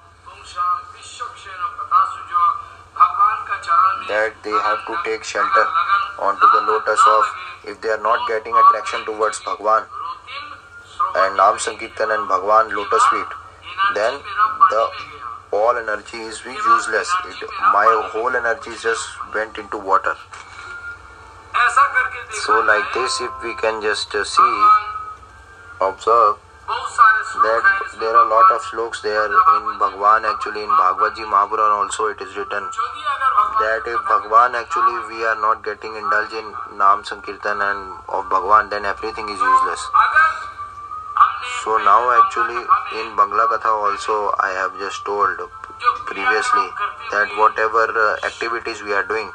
That they have to take shelter onto the lotus of, if they are not getting attraction towards Bhagwan and Nam Sankirtan and Bhagwan Lotus Feet, then the all energy is useless. It, my whole energy just went into water. So, like this, if we can just uh, see, observe that there are a lot of sloks there in Bhagwan, actually, in Bhagavat Ji Mahapuran also it is written that if Bhagwan actually we are not getting indulged in Nam Sankirtan and of Bhagwan, then everything is useless so now actually in Bangla Katha also I have just told previously that whatever uh, activities we are doing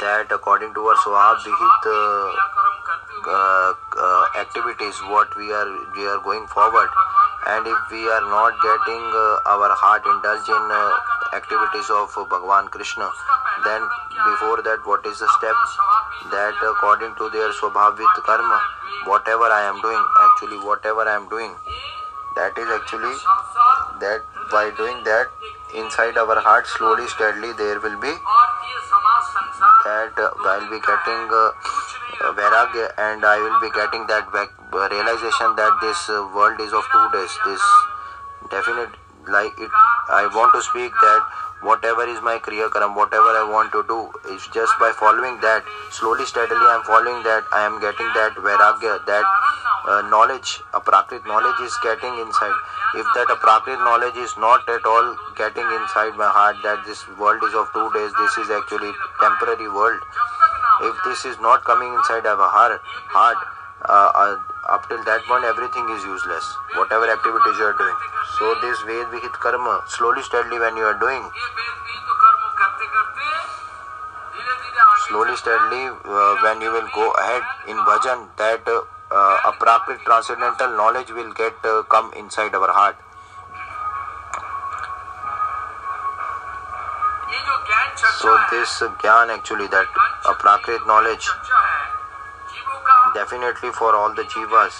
that according to our Swab uh, uh, uh, activities what we are we are going forward. And if we are not getting uh, our heart indulged in uh, activities of Bhagwan Krishna then before that what is the step? That according to their swabhavit karma whatever I am doing actually whatever I am doing that is actually that by doing that inside our heart slowly steadily there will be that uh, while we getting uh, uh, vairagya and I will be getting that back, uh, realization that this uh, world is of two days. This definite like it. I want to speak that whatever is my kriya karam, whatever I want to do is just by following that slowly, steadily. I am following that. I am getting that vairagya, that uh, knowledge, a prakrit knowledge is getting inside. If that prakrit knowledge is not at all getting inside my heart, that this world is of two days. This is actually temporary world if this is not coming inside our heart, heart uh, uh, up till that point everything is useless. Whatever activities you are doing. So this ved vihit karma slowly steadily when you are doing slowly steadily uh, when you will go ahead in bhajan that uh, a prakrit transcendental knowledge will get uh, come inside our heart. So this gyan actually that a prakrit knowledge definitely for all the jivas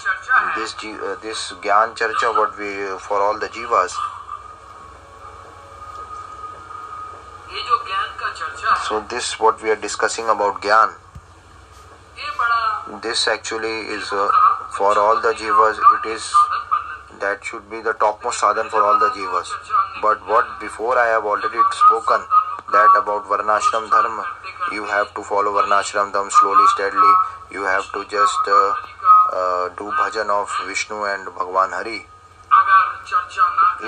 this uh, this gyan charcha what we uh, for all the jivas so this what we are discussing about gyan. this actually is uh, for all the jivas it is that should be the topmost sadhan for all the jivas but what before i have already spoken that about varnashram dharma you have to follow varnashram dharma slowly steadily you have to just uh, uh, do bhajan of vishnu and bhagwan hari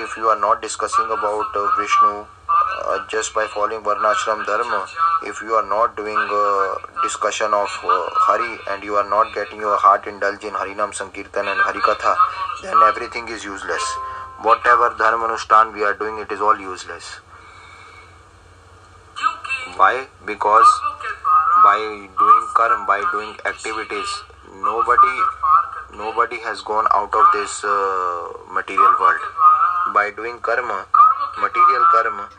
if you are not discussing about uh, vishnu uh, just by following varnashram dharma if you are not doing uh, discussion of uh, hari and you are not getting your heart indulged in harinam sankirtan and harikatha then everything is useless whatever dharma anushthan we are doing it is all useless Why? Because by doing karm, by doing activities, nobody nobody has gone out of this uh, material world. By doing karma, material karma,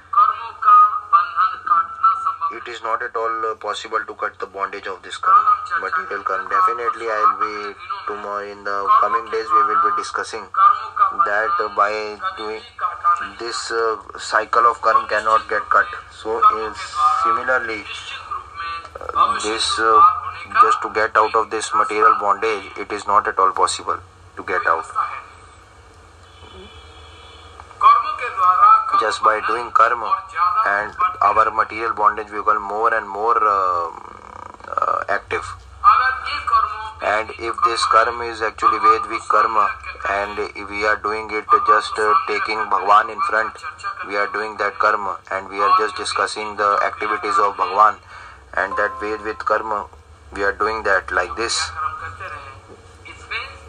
it is not at all uh, possible to cut the bondage of this karma. Material karma. Definitely, I'll be tomorrow in the coming days. We will be discussing that by doing this uh, cycle of karma cannot get cut. So is similarly uh, this uh, just to get out of this material bondage, it is not at all possible to get out. Just by doing karma and our material bondage become more and more uh, uh, active. And if this karma is actually Vedvik karma and we are doing it just uh, taking Bhagwan in front, we are doing that karma and we are just discussing the activities of Bhagwan and that Vedvik karma, we are doing that like this,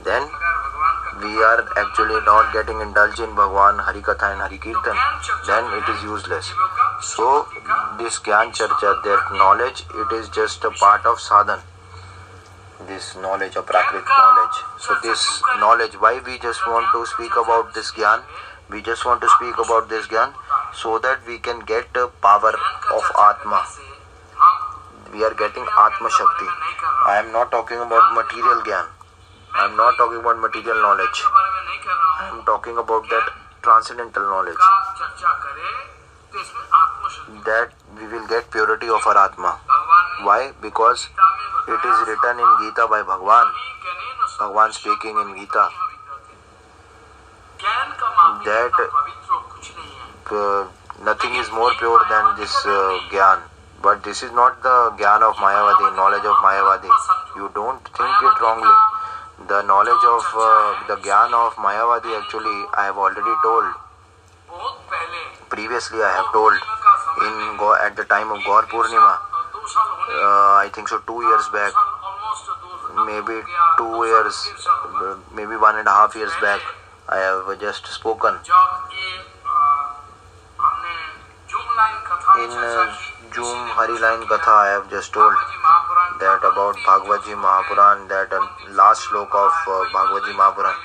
then we are actually not getting indulged in Bhagwan, Harikatha and Harikirtan, then it is useless. So this Gyan Charcha, that knowledge, it is just a part of sadhan. This knowledge of Prakrit knowledge. So this knowledge, why we just want to speak about this Gyan? We just want to speak about this Gyan so that we can get the power of Atma. We are getting Atma Shakti. I am not talking about material Gyan. I am not talking about material knowledge. I am talking about that transcendental knowledge. That we will get purity of our Atma. Why? Because it is written in Gita by Bhagwan. Bhagwan speaking in Gita that uh, nothing is more pure than this uh, Gyan. But this is not the Gyan of Mayavadi, knowledge of Mayavadi. You don't think it wrongly. The knowledge of uh, the Gyan of Mayavadi actually I have already told. Previously I have told in at the time of Gaur Purnima. Uh, I think so two years back, maybe two years, uh, maybe one and a half years back, I have just spoken in uh, Joom Hari Line Katha. I have just told that about Bhagavad-ji Mahapuran, that uh, last slok of uh, Bhagavad-ji Mahapuran.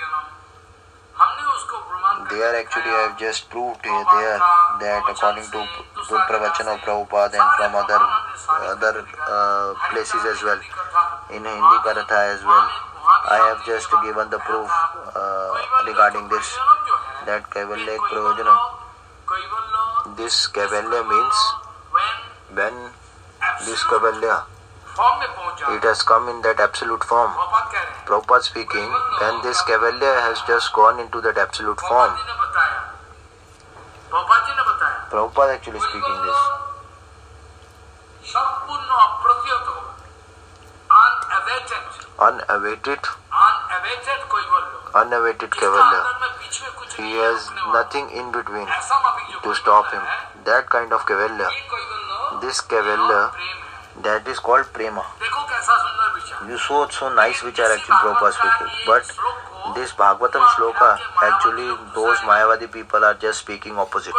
There actually I have just proved here there that according to Pravachan of Prabhupada and from other other uh, places as well, in Hindi Karatha as well, I have just given the proof uh, regarding this that Kaivalya ek This Kaivalya means when this Kaivalya it has come in that absolute form. Prabhupada speaking, when this kaivalya has just gone into that absolute form. Prabhupada actually speaking this. Unawaited, unawaited kaivalya. He has nothing in between to stop him. That kind of kaivalya. This kaivalya that is called prema. You saw so nice which are actually Prabhupada speaking. But this Bhagavatam shloka, actually those Mayavadi people are just speaking opposite.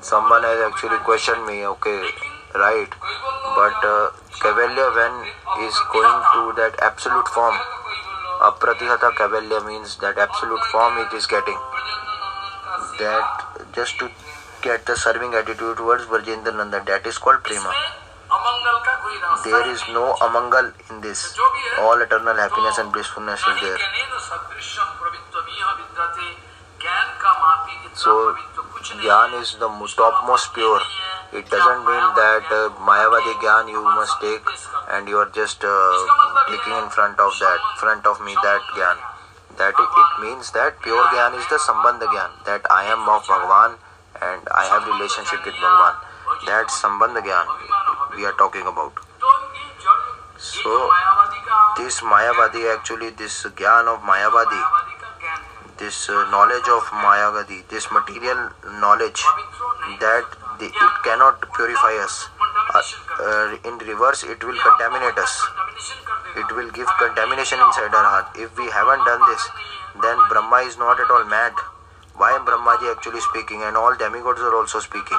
Someone has actually questioned me, okay, right. But Kaivalya uh, Kaivalya when is going to that absolute form, Apratihata Kaivalya means that absolute form it is getting. That just to at the serving attitude towards Vrajendra Nandan. That is called Prema. There is no amangal in this. All eternal happiness and blissfulness is there. So, jnana is the most, topmost pure. It doesn't mean that uh, Mayavadi jnana you must take and you are just uh, clicking in front of that, front of me that jnana. That it, means that pure jnana is the Sambandha jnana. that I am of Bhagwan and I have relationship with Bhagwan. That Sambandh Gyan we are talking about. So this Mayavadi actually this Gyan of Mayavadi, this uh, knowledge of Mayavadi, this material knowledge that it cannot purify us. Uh, uh, in reverse it will contaminate us it will give contamination inside our heart if we haven't done this then brahma is not at all mad why am Brahmaji actually speaking and all demigods are also speaking?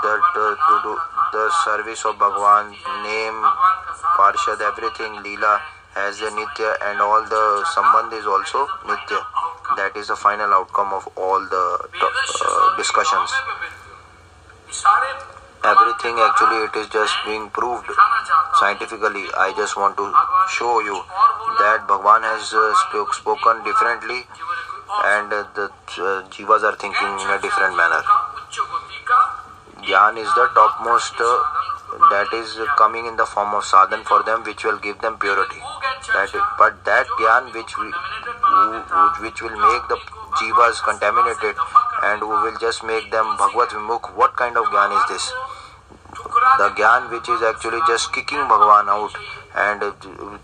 That the, to, do the service of Bhagwan, name, Parshad, everything, Leela, as a Nitya and all the Sambandh is also Nitya. That is the final outcome of all the uh, discussions everything actually it is just being proved scientifically. I just want to show you that bhagwan has uh, spoke, spoken differently and uh, the uh, jivas are thinking in a different manner. Dhyan is the topmost uh, that is coming in the form of sadhan for them which will give them purity. That is, but that gyan which we, which will make the jivas contaminated and who will just make them bhagavad vimukh what kind of gyan is this? The gyan which is actually just kicking bhagwan out and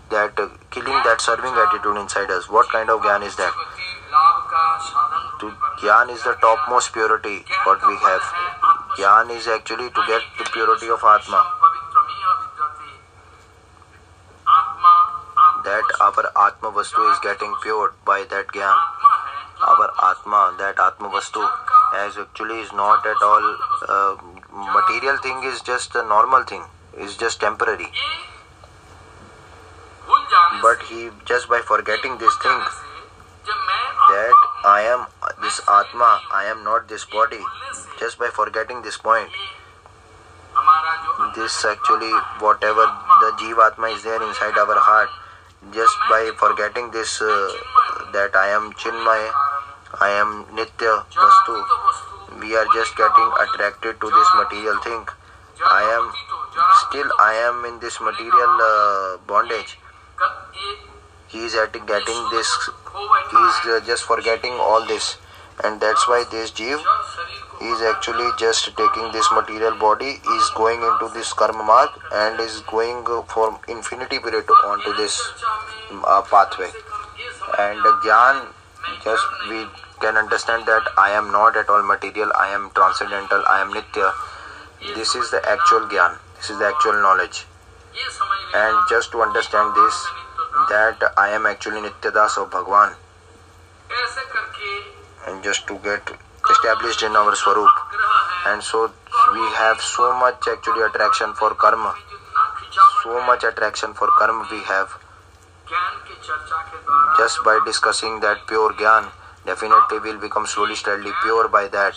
that killing that serving attitude inside us. What kind of gyan is that? To gyan is the topmost purity what we have. Jnana is actually to get the purity of Atma. That our Atma Vastu is getting pure by that Jnana. Our Atma, that Atma Vastu, as actually is not at all uh, material thing, is just a normal thing, is just temporary. But he just by forgetting this thing, that I am this Atma, I am not this body, just by forgetting this point this actually whatever the jivatma is there inside our heart just by forgetting this uh, that i am chinmay i am nitya vastu we are just getting attracted to this material thing. I am still i am in this material uh, bondage. He is at getting this he is uh, just forgetting all this. And that's why this jiva is actually just taking this material body is going into this karma marg and is going for infinity period onto this mm, uh, pathway. And gyan just we can understand that i am not at all material i am transcendental i am nitya. This is the actual gyan this is the actual knowledge. And just to understand this that i am actually nityadas of bhagwan. And just to get established in our Swarup. And so we have so much actually attraction for karma. So much attraction for karma we have. Just by discussing that pure Gyan, definitely will become slowly, steadily pure by that.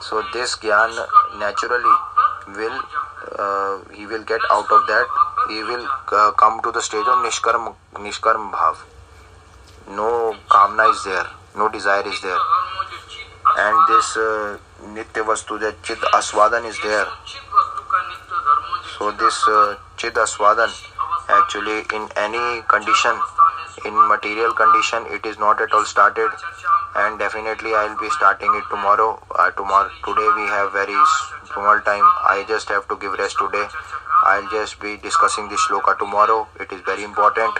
So this Gyan naturally will, uh, he will get out of that. He will uh, come to the stage of Nishkarma, Nishkarma Bhav. No Kamna is there, no desire is there and this uh, nitya vastu the chid aswadan is there. So this uh, chid aswadan actually in any condition in material condition it is not at all started. And definitely i'll be starting it tomorrow. Uh, tomorrow today we have very small time. I just have to give rest today. I'll just be discussing this shloka tomorrow. It is very important.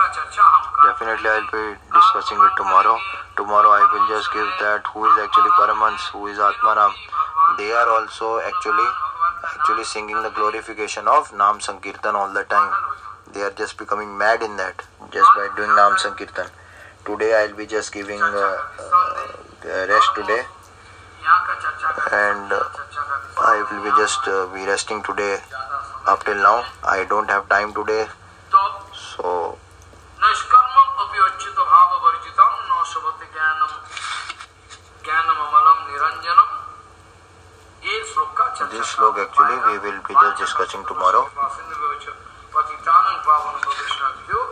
Definitely I'll be discussing it tomorrow. Tomorrow I will just give that who is actually Paramhans, who is Atmaram. They are also actually actually singing the glorification of Nam Sankirtan all the time. They are just becoming mad in that just by doing Nam Sankirtan. Today I'll be just giving uh, uh, rest today and uh, I will be just uh, be resting today up till now. I don't have time today so निष्कर्मम अपियोचित भाव वर्जितम न शबत ज्ञानम ज्ञानम अमलम निरंजनम ये श्लोक का चर्चा this shloka actually we will be just discussing tomorrow पतितानं पावन प्रदेशाभ्यो